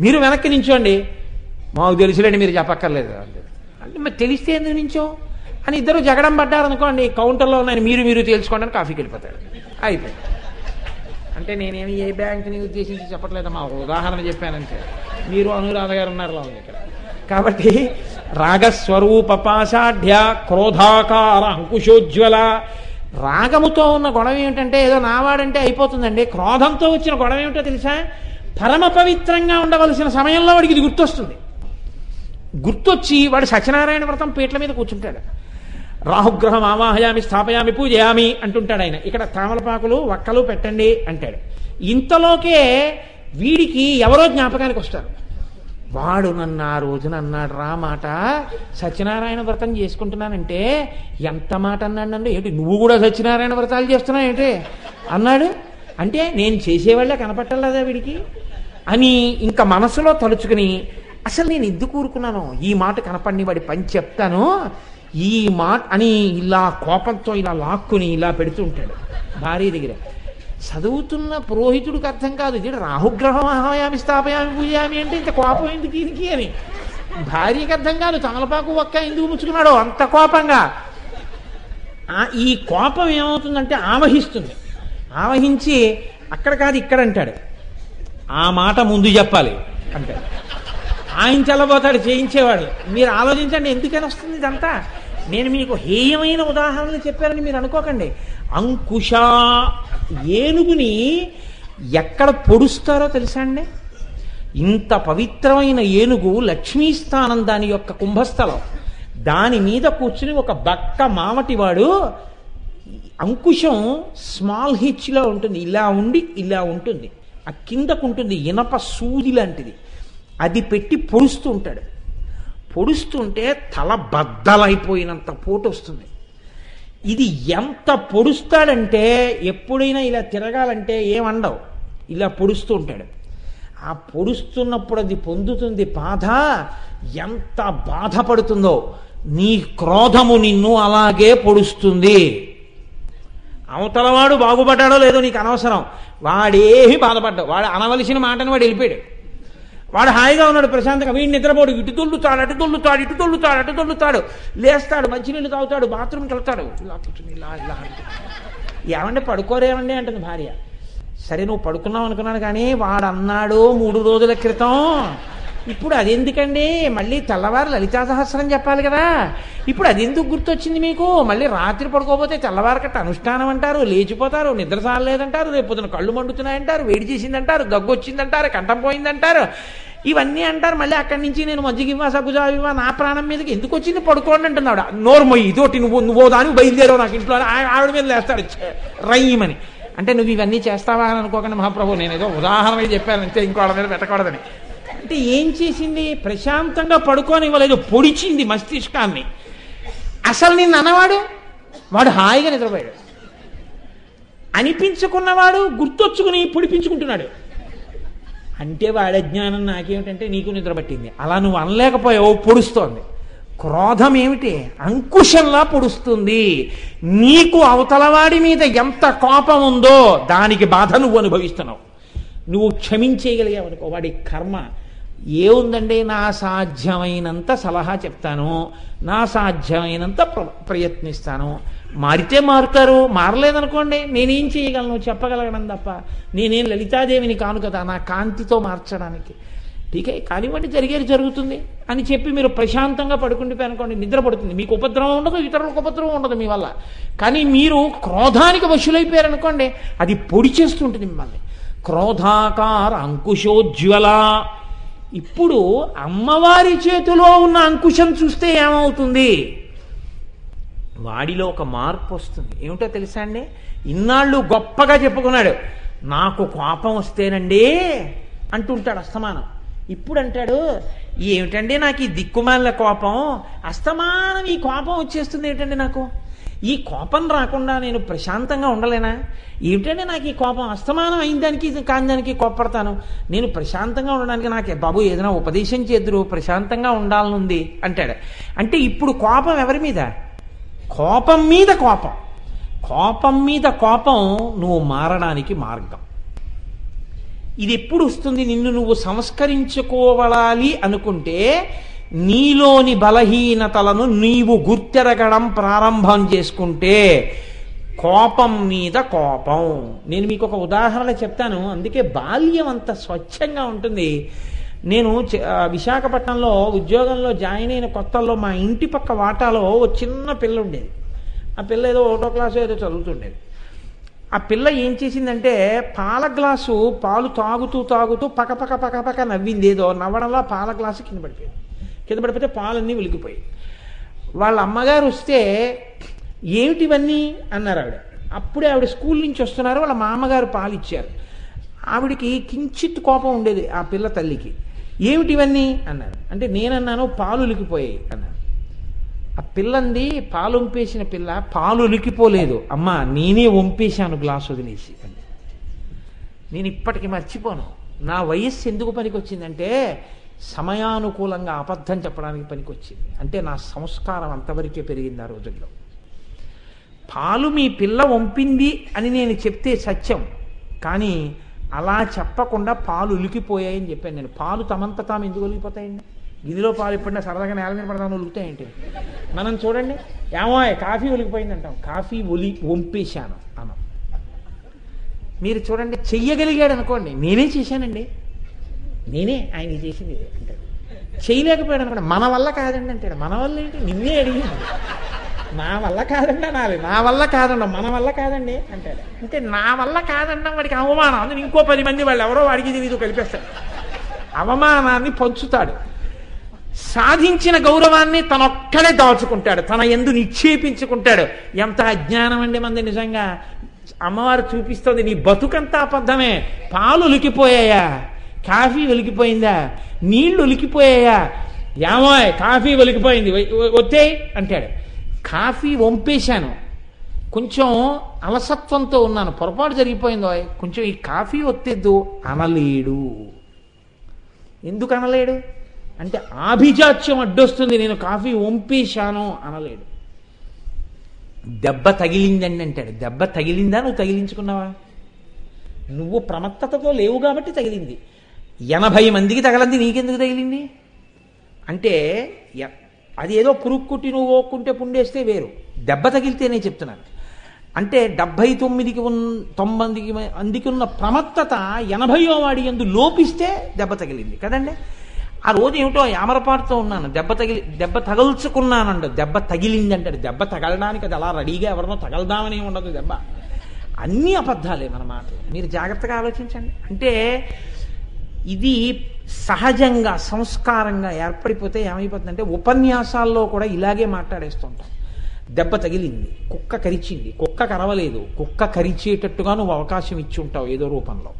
Speaker 1: మీరు వెనక్కి నించోండి. మాకు తెలుసులేండి మీరు చెప్పక్కర్లేదు. అంటే మరి తెలిస్తే ఎందుకు నించో? అని ఇద్దరు జగడం పడ్డారనుకోండి కౌంటర్లో ఉన్నాయని మీరు మీరు తేల్చుకోండి అని కాఫీకి వెళ్ళిపోతాడు. అయిపోయింది. అంటే నేనేమి ఏ బ్యాంక్ని ఉద్దేశించి చెప్పట్లేదు మా ఉదాహరణ చెప్పానంటే మీరు అనురాధ గారు ఉన్నారు లాగా ఇక్కడ. కాబట్టి రాగస్వరూపపాషాఢ్య క్రోధాకార అంకుశోజ్వల రాగముతో ఉన్న గొడవ ఏమిటంటే ఏదో నావాడంటే అయిపోతుందండి. క్రోధంతో వచ్చిన గొడవ ఏమిటో తెలుసా? పరమ పవిత్రంగా ఉండవలసిన సమయంలో వాడికి ఇది గుర్తొస్తుంది. గుర్తొచ్చి వాడు సత్యనారాయణ వ్రతం పీటల మీద కూర్చుంటాడు. రాహుగ్రహం ఆవాహయామి స్థాపయామి పూజయామి అంటుంటాడు ఆయన. ఇక్కడ తామలపాకులు వక్కలు పెట్టండి అంటాడు. ఇంతలోకే వీడికి ఎవరో జ్ఞాపకానికి వస్తారు. వాడు నన్ను ఆ రోజున అన్నాడు రా మాట. సత్యనారాయణ వ్రతం చేసుకుంటున్నానంటే ఎంత మాట అన్నాడు ఏంటి నువ్వు కూడా సత్యనారాయణ వ్రతాలు చేస్తున్నావు ఏంటి? అన్నాడు. అంటే నేను చేసేవాళ్ళే కనపట్టలేదా వీడికి? అని ఇంకా మనసులో తలుచుకుని అసలు నేను ఎందుకు ఊరుకున్నాను? ఈ మాట కనపడిని వాడి పని చెప్తాను. ఈ మాట అని ఇలా కోపంతో ఇలా లాక్కుని ఇలా పెడుతుంటాడు భార్య దగ్గర. చదువుతున్న పురోహితుడికి అర్థం కాదు. ఇది రాహుగ్రహం మహాయామి స్థాపయామి పూజయామి అంటే ఇంత కోపం ఎందుకు దీనికి? అని. భార్యకి అర్థం కాదు. తమలపాకు ఒక్క ఎందుకు ముచ్చుకున్నాడో అంత కోపంగా. ఈ కోపం ఏమవుతుందంటే ఆవహిస్తుంది. ఆవహించి అక్కడ కాదు ఇక్కడ అంటాడు. ఆ మాట ముందు చెప్పాలి అంటాడు. ఆయన చల్లబోతాడు చేయించేవాడు. మీరు ఆలోచించండి ఎందుకని వస్తుంది ఇదంతా? నేను మీకు హేయమైన ఉదాహరణలు చెప్పారని మీరు అనుకోకండి. అంకుశ ఏనుగుని ఎక్కడ పొడుస్తారో తెలుసా అండి? ఇంత పవిత్రమైన ఏనుగు లక్ష్మీస్థానం దాని యొక్క కుంభస్థలం. దాని మీద కూర్చుని ఒక బక్క మామటివాడు అంకుశం స్మాల్ హిచ్లో ఉంటుంది. ఇలా ఉండి ఇలా ఉంటుంది. ఆ కిందకు ఉంటుంది ఇనప సూది లాంటిది. అది పెట్టి పొడుస్తూ ఉంటాడు. పొడుస్తుంటే తల బద్దలైపోయినంత పోటు వస్తుంది. ఇది ఎంత పొడుస్తాడంటే ఎప్పుడైనా ఇలా తిరగాలంటే ఏమండవు ఇలా పొడుస్తూ ఉంటాడు. ఆ పొడుస్తున్నప్పుడు అది పొందుతుంది బాధ. ఎంత బాధపడుతుందో. నీ క్రోధము నిన్ను అలాగే పొడుస్తుంది. అవతలవాడు బాగుపడ్డాడో లేదో నీకు అనవసరం. వాడేమి బాధపడ్డావు వాడు అనవలసిన మాటని వాడు వెళ్ళిపోయాడు. వాడు హాయిగా ఉన్నాడు ప్రశాంతంగా. వీడిని నిద్రపోడు. ఇటు తొల్లుతాడు అటు తొల్లుతాడు ఇటు తొల్లుతాడు అటు తొల్లుతాడు లేస్తాడు మంచినీళ్ళు తాగుతాడు బాత్రూమ్కి వెళ్తాడు. ఇలా కూర్చుని ఇలా ఇలా ఏమంటే పడుకోరేమండి అంటుంది భార్య. సరే నువ్వు పడుకున్నావు అనుకున్నాను కానీ వాడు అన్నాడు మూడు రోజుల క్రితం. ఇప్పుడు అది ఎందుకండి మళ్ళీ తెల్లవారు లలితా సహస్రం చెప్పాలి కదా. ఇప్పుడు అది ఎందుకు గుర్తొచ్చింది మీకు? మళ్ళీ రాత్రి పడుకోపోతే తెల్లవారు కట్ట అనుష్ఠానం అంటారు లేచిపోతారు నిద్ర సాలేదంటారు రేపు పొద్దున కళ్ళు మండుతున్నాయంటారు వేడి చేసిందంటారు గగ్గు వచ్చిందంటారు కంఠం పోయిందంటారు. ఇవన్నీ అంటారు మళ్ళీ అక్కడి నుంచి నేను మజ్జిగివ్వా సగుజావివ్వా నా ప్రాణం మీదకి ఎందుకు వచ్చింది? పడుకోండి అంటున్నాడు. నోర్మొయ్యి ఇదోటి నువ్వు నువ్వు దాని బయలుదేరో నాకు ఇంట్లో ఆ- ఆవిడ మీద లేస్తాడు. రయ్యమని. అంటే నువ్వు ఇవన్నీ చేస్తావా అని అనుకోకండి మహాప్రభు నేను ఏదో ఉదాహరణ చెప్పాను అంతే మీద పెట్టకూడదని. అంటే ఏం చేసింది? ప్రశాంతంగా పడుకొని ఇవ్వలేదు పొడిచింది మస్తిష్కాన్ని. అసలు నిన్ను అన్నవాడు వాడు హాయిగా నిద్రపోయాడు. అనిపించుకున్నవాడు గుర్తొచ్చుకుని పొడిపించుకుంటున్నాడు. అంటే వాడి అజ్ఞానం నాకేమిటంటే నీకు నిద్ర పట్టింది. అలా నువ్వు అనలేకపోయావు. పొడుస్తోంది. క్రోధం ఏమిటి? అంకుశంలా పొడుస్తుంది. నీకు అవతలవాడి మీద ఎంత కోపం ఉందో దానికి బాధ నువ్వు అనుభవిస్తున్నావు. నువ్వు క్షమించేయగలిగావు అనుకో వాడి కర్మ ఏముందండి? నా సాధ్యమైనంత సలహా చెప్తాను. నా సాధ్యమైనంత ప్ర- ప్రయత్నిస్తాను. మారితే మారుతారు. మారలేదనుకోండి నేనేం చేయగలను? చెప్పగలగడం తప్ప. నేనేం లలితాదేవిని కాను కదా నా కాంతితో మార్చడానికి. టీకే కానివ్వండి జరిగేది జరుగుతుంది అని చెప్పి మీరు ప్రశాంతంగా పడుకుంటే అనుకోండి నిద్ర పడుతుంది. మీకు ఉపద్రవం ఉండదు ఇతరులకు ఉపద్రవం ఉండదు మీ వల్ల. కానీ మీరు క్రోధానికి వశులైపోయారనుకోండి అది పొడి చేస్తుంటుంది మిమ్మల్ని. క్రోధాకార అంకుశోజ్వల ఇప్పుడు అమ్మవారి చేతిలో ఉన్న అంకుశం చూస్తే ఏమవుతుంది? వాడిలో ఒక మార్పు వస్తుంది. ఏమిటో తెలుసా అండి? ఇన్నాళ్ళు గొప్పగా చెప్పుకున్నాడు. నాకు కోపం వస్తేనండి అంటుంటాడు అస్తమానం. ఇప్పుడు అంటాడు ఏమిటండి నాకు ఈ దిక్కుమాల కోపం? అస్తమానం ఈ కోపం వచ్చేస్తుంది ఏమిటండి నాకు? ఈ కోపం రాకుండా నేను ప్రశాంతంగా ఉండలేనా? ఏమిటంటే నాకు ఈ కోపం అస్తమానం అయిన దానికి ఇది కాని దానికి కోప్పడతాను. నేను ప్రశాంతంగా ఉండడానికి నాకు బాబు ఏదైనా ఉపదేశం చేద్దరు ప్రశాంతంగా ఉండాలనుంది అంటాడు. అంటే ఇప్పుడు కోపం ఎవరి మీద? కోపం మీద కోపం. కోపం మీద కోపం నువ్వు మారడానికి మార్గం. ఇది ఎప్పుడు వస్తుంది? నిన్ను నువ్వు సంస్కరించుకోవాలి అనుకుంటే నీలోని బలహీనతలను నీవు గుర్తెరగడం ప్రారంభం చేసుకుంటే కోపం మీద కోపం. నేను మీకు ఒక ఉదాహరణ చెప్తాను. అందుకే బాల్యం అంత స్వచ్ఛంగా ఉంటుంది. నేను విశాఖపట్నంలో ఉద్యోగంలో జాయిన్ అయిన కొత్తల్లో మా ఇంటి పక్క వాటాలో ఓ చిన్న పిల్ల ఉండేది. ఆ పిల్ల ఏదో ఒకటో క్లాసు ఏదో చదువుతుండేది. ఆ పిల్ల ఏం చేసిందంటే పాల గ్లాసు పాలు తాగుతూ తాగుతూ పక పక పక పక నవ్వింది. ఏదో నవ్వడంలో పాల గ్లాసు కింద పడిపోయింది. కింద పడిపోతే పాలన్నీ వెలిగిపోయాయి. వాళ్ళ అమ్మగారు వస్తే ఏమిటివన్నీ? అన్నారు ఆవిడ అప్పుడే ఆవిడ స్కూల్ నుంచి వస్తున్నారు వాళ్ళ మామగారు పాలు ఇచ్చారు ఆవిడికి కించిత్ కోపం ఉండేది ఆ పిల్ల తల్లికి. ఏమిటివన్నీ? అన్నారు. అంటే నేనన్నాను పాలు ఉలికిపోయాయి అన్నారు. ఆ పిల్లంది పాలు వంపేసిన పిల్ల పాలు ఉలికిపోలేదు. అమ్మా నేనే వంపేశాను గ్లాస్ వదిలేసి అని నేను ఇప్పటికి మర్చిపోను. నా వయస్సు ఎందుకు పనికొచ్చిందంటే సమయానుకూలంగా అబద్ధం చెప్పడానికి పనికొచ్చింది. అంటే నా సంస్కారం అంతవరకే పెరిగింది ఆ రోజుల్లో. పాలు మీ పిల్ల వంపింది అని నేను చెప్తే సత్యం. కానీ అలా చెప్పకుండా పాలు ఉలికిపోయాయని చెప్పాను నేను. పాలు తమంత తాము ఎందుకు ఒలిగిపోతాయండి గిదిలో పాలు ఎప్పుడైనా సరదాగా నేల మీద పడతాను ఒలుగుతాయంటే మనం చూడండి ఏమో కాఫీ ఒలిగిపోయింది అంటాం. కాఫీ ఒలి వంపేశాను అన్నాం. మీరు చూడండి చెయ్యగలిగాడు అనుకోండి. నేనే చేశానండి. నేనే ఆయన చేసింది ఇదే అంటాడు. చేయలేకపోయాడు అనుకోండి మన వల్ల కాదండి అంటాడు. మన వల్ల ఏంటి? నిన్నే అడిగింది. నా వల్ల కాదండి అనాలి. నా వల్ల కాదండి మన వల్ల కాదండి అంటాడు. అంటే నా వల్ల కాదండి వాడికి అవమానం. అందులో ఇంకో పది మంది వాళ్ళు ఎవరో వాడికి తెలియదు కలిపేస్తాడు అవమానాన్ని పంచుతాడు. సాధించిన గౌరవాన్ని తనొక్కడే దాచుకుంటాడు. తన ఎందు నిక్షేపించుకుంటాడు. ఎంత అజ్ఞానం అండి మంది నిజంగా. అమ్మవారు చూపిస్తుంది నీ బతుకంతా అబద్ధమే. పాలు ఉలికిపోయాయా? కాఫీ ఒలికిపోయిందా నీళ్ళు ఒలికిపోయాయా ఏమోయ్ కాఫీ ఒలికిపోయింది వచ్చే అంటాడు. కాఫీ వంపేశాను. కొంచెం అలసత్వంతో ఉన్నాను. పొరపాటు జరిగిపోయిందో? కొంచెం ఈ కాఫీ ఒత్తిద్దు. అనలేడు. ఎందుకు అనలేడు? అంటే ఆభిజాత్యం అడ్డొస్తుంది. నేను కాఫీ వంపేశాను. అనలేడు. దెబ్బ తగిలిందండి అంటాడు. దెబ్బ తగిలిందా? నువ్వు తగిలించుకున్నావా? నువ్వు ప్రమత్తతతో లేవు కాబట్టి తగిలింది. ఎనభై మందికి తగలంది నీకెందుకు తగిలింది? అంటే ఎ- అది ఏదో పురుగు కుట్టి నువ్వు ఓక్కుంటే పుండేస్తే వేరు. దెబ్బ తగిలితేనే చెప్తున్నాను. అంటే డెబ్భై తొమ్మిదికి ఉన్న తొమ్మిదికి అందుకి ఉన్న ప్రమత్తత ఎనభయో వాడి ఎందు లోపిస్తే దెబ్బ తగిలింది. కదండి? ఆ రోజు ఏమిటో యామరపాటుతో ఉన్నాను. దెబ్బ తగిలి దెబ్బ తగల్చుకున్నానండు. దెబ్బ తగిలింది అంటాడు దెబ్బ తగలడానికి అది అలా రెడీగా ఎవరినో తగలదామని ఉండదు దెబ్బ. అన్ని అబద్ధాలే మన మాట మీరు జాగ్రత్తగా ఆలోచించండి. అంటే ఇది సహజంగా సంస్కారంగా ఏర్పడిపోతే ఏమైపోతుందంటే ఉపన్యాసాల్లో కూడా ఇలాగే మాట్లాడేస్తుంటాం. దెబ్బ తగిలింది కుక్క కరిచింది కుక్క కరవలేదు కుక్క కరిచేటట్టుగా నువ్వు అవకాశం ఇచ్చి ఉంటావు ఏదో రూపంలో.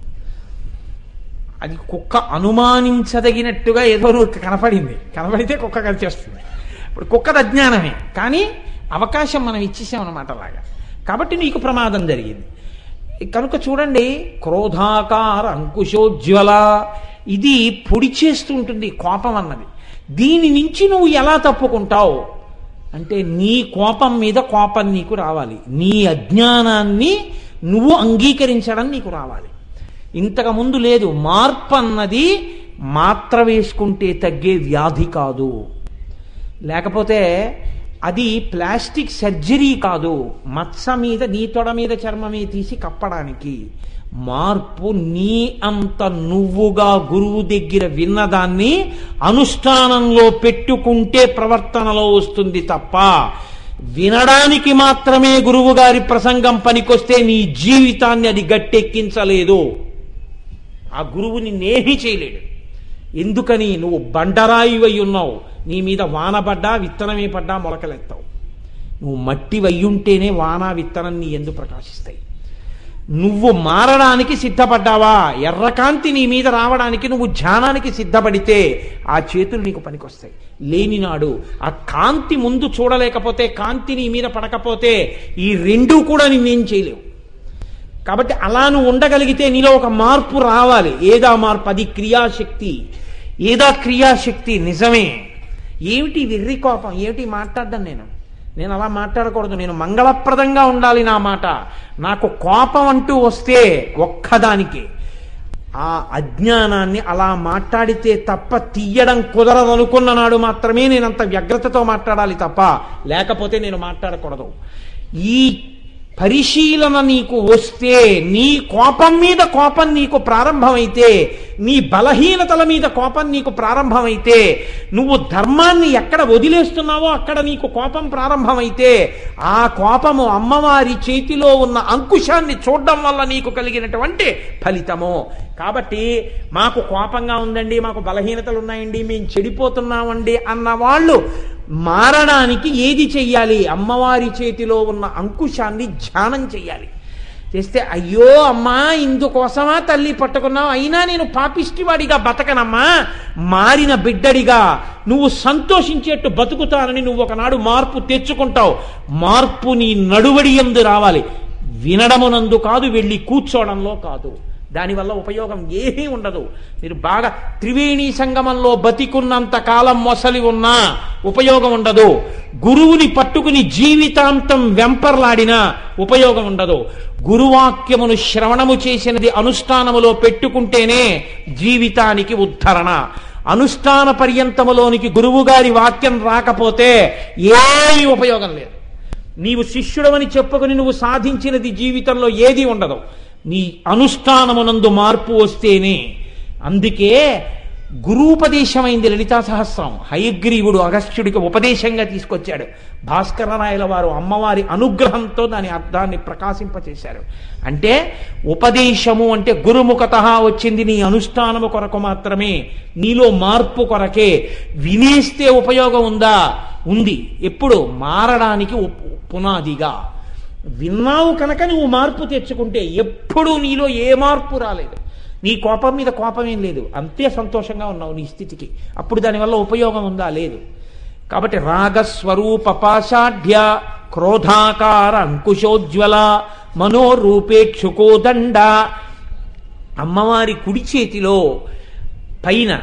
Speaker 1: అది కుక్క అనుమానించదగినట్టుగా ఏదో కనపడింది. కనపడితే కుక్క కరిచేస్తుంది ఇప్పుడు కుక్కది అజ్ఞానమే కానీ అవకాశం మనం ఇచ్చేసామన్నమాట అలాగా. కాబట్టి నీకు ప్రమాదం జరిగింది. కనుక చూడండి క్రోధాకార అంకుశోజ్వల. ఇది పొడి చేస్తుంటుంది కోపం అన్నది. దీని నుంచి నువ్వు ఎలా తప్పుకుంటావు? అంటే నీ కోపం మీద కోపం నీకు రావాలి. నీ అజ్ఞానాన్ని నువ్వు అంగీకరించడం నీకు రావాలి. ఇంతకుముందు లేదు మార్పు అన్నది మాత్ర వేసుకుంటే తగ్గే వ్యాధి కాదు. లేకపోతే అది ప్లాస్టిక్ సర్జరీ కాదు. మత్స మీద నీ తొడ మీద చర్మమే తీసి కప్పడానికి. మార్పు నీ అంత నువ్వుగా గురువు దగ్గర విన్నదాన్ని అనుష్ఠానంలో పెట్టుకుంటే ప్రవర్తనలో వస్తుంది తప్ప వినడానికి మాత్రమే గురువు గారి ప్రసంగం పనికొస్తే నీ జీవితాన్ని అది గట్టెక్కించలేదు. ఆ గురువుని నేహి చేయలేడు. ఎందుకని? నువ్వు బండరాయివై ఉన్నావు. నీ మీద వాన పడ్డా విత్తనమే పడ్డా మొలకలెత్తావు. నువ్వు మట్టి వయ్యుంటేనే వాన విత్తనం నీ ఎందు ప్రకాశిస్తాయి. నువ్వు మారడానికి సిద్ధపడ్డావా? ఎర్రకాంతి నీ మీద రావడానికి నువ్వు ధ్యానానికి సిద్ధపడితే ఆ చేతులు నీకు పనికొస్తాయి. లేనినాడు ఆ కాంతి ముందు చూడలేకపోతే కాంతి నీ మీద పడకపోతే ఈ రెండూ కూడా నిన్నేం చేయలేవు. కాబట్టి అలా నువ్వు ఉండగలిగితే నీలో ఒక మార్పు రావాలి. ఏదా మార్పు? అది క్రియాశక్తి. ఏదా క్రియాశక్తి? నిజమే. ఏమిటి వెర్రి కోపం ఏమిటి మాట్లాడ్డాను నేను? నేను అలా మాట్లాడకూడదు. నేను మంగళప్రదంగా ఉండాలి నా మాట. నాకు కోపం అంటూ వస్తే ఒక్కదానికి ఆ అజ్ఞానాన్ని అలా మాట్లాడితే తప్ప తీయడం కుదరదనుకున్న నాడు మాత్రమే నేను అంత వ్యగ్రతతో మాట్లాడాలి తప్ప లేకపోతే నేను మాట్లాడకూడదు. ఈ పరిశీలన నీకు వస్తే నీ కోపం మీద కోపం నీకు ప్రారంభమైతే నీ బలహీనతల మీద కోపం నీకు ప్రారంభమైతే నువ్వు ధర్మాన్ని ఎక్కడ వదిలేస్తున్నావో అక్కడ నీకు కోపం ప్రారంభమైతే ఆ కోపము అమ్మవారి చేతిలో ఉన్న అంకుశాన్ని చూడడం వల్ల నీకు కలిగినటువంటి ఫలితము. కాబట్టి మాకు కోపంగా ఉందండి మాకు బలహీనతలు ఉన్నాయండి మేము చెడిపోతున్నామండి అన్న వాళ్ళు మారడానికి ఏది చెయ్యాలి? అమ్మవారి చేతిలో ఉన్న అంకుశాన్ని ధ్యానం చెయ్యాలి. చేస్తే అయ్యో అమ్మా ఇందుకోసమా తల్లి పట్టుకున్నావు? అయినా నేను పాపిష్టివాడిగా బతకనమ్మా. మారిన బిడ్డడిగా నువ్వు సంతోషించేట్టు బతుకుతానని నువ్వు ఒకనాడు మార్పు తెచ్చుకుంటావు. మార్పు నీ నడువడి ఎందు రావాలి. వినడమునందు కాదు వెళ్ళి కూర్చోవడంలో కాదు. దానివల్ల ఉపయోగం ఏమీ ఉండదు. మీరు బాగా త్రివేణి సంగమంలో బతికున్నంత కాలం మొసలి ఉన్నా ఉపయోగం ఉండదు. గురువుని పట్టుకుని జీవితాంతం వెంపర్లాడినా ఉపయోగం ఉండదు. గురువాక్యమును శ్రవణము చేసినది అనుష్ఠానములో పెట్టుకుంటేనే జీవితానికి ఉద్ధరణ. అనుష్ఠాన పర్యంతములోనికి గురువుగారి వాక్యం రాకపోతే ఏమీ ఉపయోగం లేదు. నీవు శిష్యుడవని చెప్పుకొని నువ్వు సాధించినది జీవితంలో ఏది ఉండదు. నీ అనుష్ఠానమునందు మార్పు వస్తేనే. అందుకే గురూపదేశమైంది లలితా సహస్రం. హయగ్రీవుడు అగస్త్యుడికి ఉపదేశంగా తీసుకొచ్చాడు. భాస్కరరాయల వారు అమ్మవారి అనుగ్రహంతో దాని అర్థాన్ని ప్రకాశింపచేశారు. అంటే ఉపదేశము అంటే గురుముఖత వచ్చింది నీ అనుష్ఠానము కొరకు మాత్రమే. నీలో మార్పు కొరకే వినేస్తే ఉపయోగం ఉందా? ఉంది. ఎప్పుడు? మారడానికి పునాదిగా. విన్నావు కనుక నువ్వు మార్పు తెచ్చుకుంటే ఎప్పుడూ నీలో ఏ మార్పు రాలేదు. నీ కోపం మీద కోపం ఏం లేదు. అంతే సంతోషంగా ఉన్నావు నీ స్థితికి. అప్పుడు దానివల్ల ఉపయోగం ఉందా? లేదు. కాబట్టి రాగస్వరూప పాషాఢ్య క్రోధాకార అంకుశోజ్వల మనోరూపేక్షుకోదండ అమ్మవారి కుడి చేతిలో పైన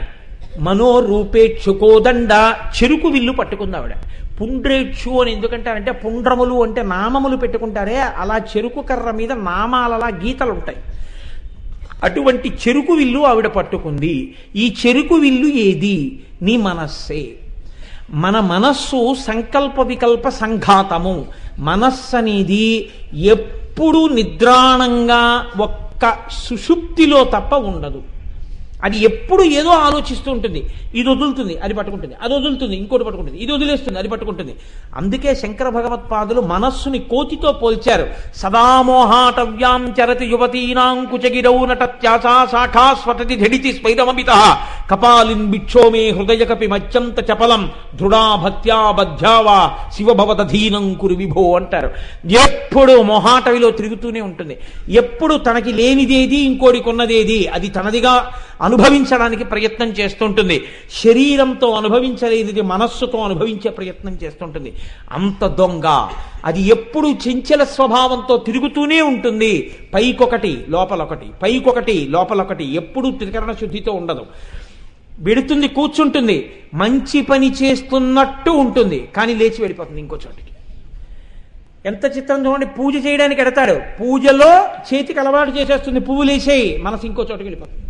Speaker 1: మనోరూపేక్షుకోదండ చెరుకు విల్లు పట్టుకుంది ఆవిడ. పుండ్రేక్షు అని ఎందుకంటారంటే పుండ్రములు అంటే నామములు పెట్టుకుంటారే అలా చెరుకు కర్ర మీద నామాలలా గీతలు ఉంటాయి అటువంటి చెరుకు విల్లు ఆవిడ పట్టుకుంది. ఈ చెరుకు విల్లు ఏది? నీ మనస్సే. మన మనస్సు సంకల్ప వికల్ప సంఘాతము. మనస్సు అనేది ఎప్పుడు నిద్రాణంగా ఒక్క సుషుప్తిలో తప్ప ఉండదు. అది ఎప్పుడు ఏదో ఆలోచిస్తూ ఉంటుంది. ఇది వదులుతుంది అది పట్టుకుంటుంది. అది వదులుతుంది ఇంకోటి పట్టుకుంటుంది. ఇది వదిలేస్తుంది అది పట్టుకుంటుంది. అందుకే శంకర భగవత్పాదులు మనస్సుని కోతితో పోల్చారు. సదామోహాటవ్యాం చరతి యువతీనాం కుచగిరౌ నటత్యాసా శాఖా స్వటతి ధడితి స్వైరమమిత కపాలిన్ బిక్షోమే హృదయ కపి మత్యంత చపలం. దృఢా భక్త్యా బధ్యావా శివభవదధీనం కురు విభో అంటారు. ఎప్పుడు మొహాటవిలో తిరుగుతూనే ఉంటుంది. ఎప్పుడు తనకి లేనిదేది ఇంకోటికి ఉన్నదేది అది తనదిగా అనుభవించడానికి ప్రయత్నం చేస్తుంటుంది. శరీరంతో అనుభవించలేనిది మనస్సుతో అనుభవించే ప్రయత్నం చేస్తుంటుంది. అంత దొంగ. అది ఎప్పుడు చెంచల స్వభావంతో తిరుగుతూనే ఉంటుంది. పైకొకటి లోపలొకటి. పైకొకటి లోపలొకటి. ఎప్పుడూ త్రికరణ శుద్ధితో ఉండదు. వెడుతుంది కూర్చుంటుంది. మంచి పని చేస్తున్నట్టు ఉంటుంది. కానీ లేచి వెళ్ళిపోతుంది ఇంకో చోటికి. ఎంత చిత్రం చూడండి. పూజ చేయడానికి ఎడతాడు. పూజలో చేతికి అలవాటు చేసేస్తుంది. పువ్వులు వేసేయి మనసు ఇంకో చోటుకి వెళ్ళిపోతుంది.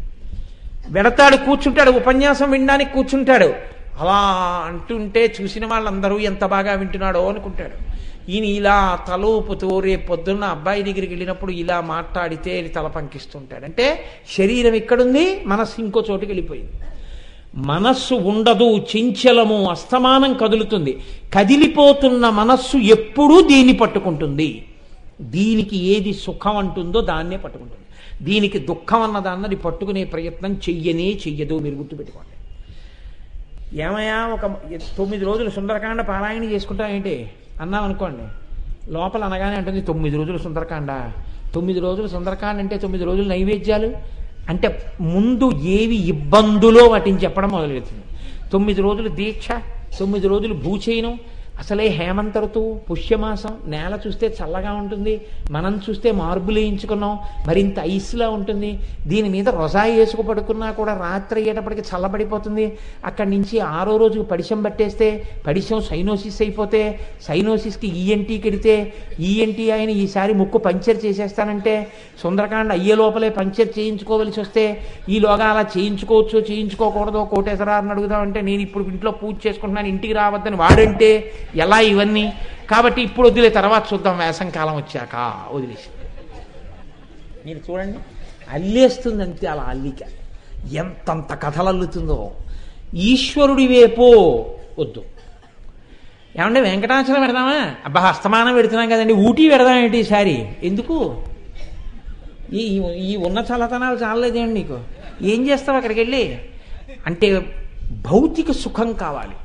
Speaker 1: వెడతాడు కూర్చుంటాడు ఉపన్యాసం వినడానికి కూర్చుంటాడు. అలా అంటుంటే చూసిన వాళ్ళందరూ ఎంత బాగా వింటున్నాడో అనుకుంటాడు. ఈయన ఇలా తల రేపు పొద్దున్న అబ్బాయి దగ్గరికి వెళ్ళినప్పుడు ఇలా మాట్లాడితే అని తల పంకిస్తుంటాడు. అంటే శరీరం ఇక్కడుంది మనస్సు ఇంకో చోటుకి వెళ్ళిపోయింది. మనస్సు ఉండదు చెంచలము అస్తమానం కదులుతుంది. కదిలిపోతున్న మనస్సు ఎప్పుడూ దీన్ని పట్టుకుంటుంది. దీనికి ఏది సుఖం అంటుందో దాన్నే పట్టుకుంటుంది. దీనికి దుఃఖం అన్నదాన్నది పట్టుకునే ప్రయత్నం చెయ్యనే చెయ్యదు మీరు గుర్తుపెట్టుకోండి. ఏమయ్యా ఒక తొమ్మిది రోజులు సుందరకాండ పారాయణ చేసుకుంటాం ఏంటి? అన్నాం అనుకోండి. లోపల అనగానే అంటుంది తొమ్మిది రోజులు సుందరకాండ. తొమ్మిది రోజులు సుందరకాండ అంటే తొమ్మిది రోజులు నైవేద్యాలు? అంటే ముందు ఏవి ఇబ్బందులో వాటిని చెప్పడం మొదలెడుతుంది తొమ్మిది రోజులు దీక్ష తొమ్మిది రోజులు భూచయనం అసలే హేమంత ఋతువు పుష్యమాసం నేల చూస్తే చల్లగా ఉంటుంది మనం చూస్తే మార్బులు వేయించుకున్నాం మరింత ఐస్లా ఉంటుంది. దీని మీద రొజాయి వేసుకు పడుకున్నా కూడా రాత్రి అయ్యేటప్పటికి చల్లబడిపోతుంది. అక్కడి నుంచి ఆరో రోజుకు పడిశం పట్టేస్తే పడిశం సైనోసిస్ అయిపోతే సైనోసిస్కి ఈఎన్టీ కెడితే ఈఎన్టీ ఆయన ఈసారి ముక్కు పంచర్ చేసేస్తానంటే సుందరకాండ అయ్యే లోపలే పంచర్ చేయించుకోవలసి వస్తే ఈలోగా అలా చేయించుకోవచ్చు చేయించుకోకూడదు కోటేశ్వరాన్ని అడుగుదామంటే నేను ఇప్పుడు ఇంట్లో పూజ చేసుకుంటున్నాను ఇంటికి రావద్దని వాడంటే ఎలా ఇవన్నీ? కాబట్టి ఇప్పుడు వదిలే తర్వాత చూద్దాం వేసంకాలం వచ్చాక వదిలేసి. మీరు చూడండి అల్లేస్తుంది అంతే అలా అల్లిక. ఎంతంత కథలు అల్లుతుందో ఈశ్వరుడి వేపో వద్దు. ఏమంటే వెంకటాచలం పెడదామా? అబ్బా హస్తమానం పెడుతున్నాం కదండి ఊటీ పెడదాం ఏంటి ఈసారి ఎందుకు? ఈ ఈ- ఈ ఉన్న చల్లతనాలు చాలలేదేండి నీకు? ఏం చేస్తావు అక్కడికి వెళ్ళి అంటే భౌతిక సుఖం కావాలి.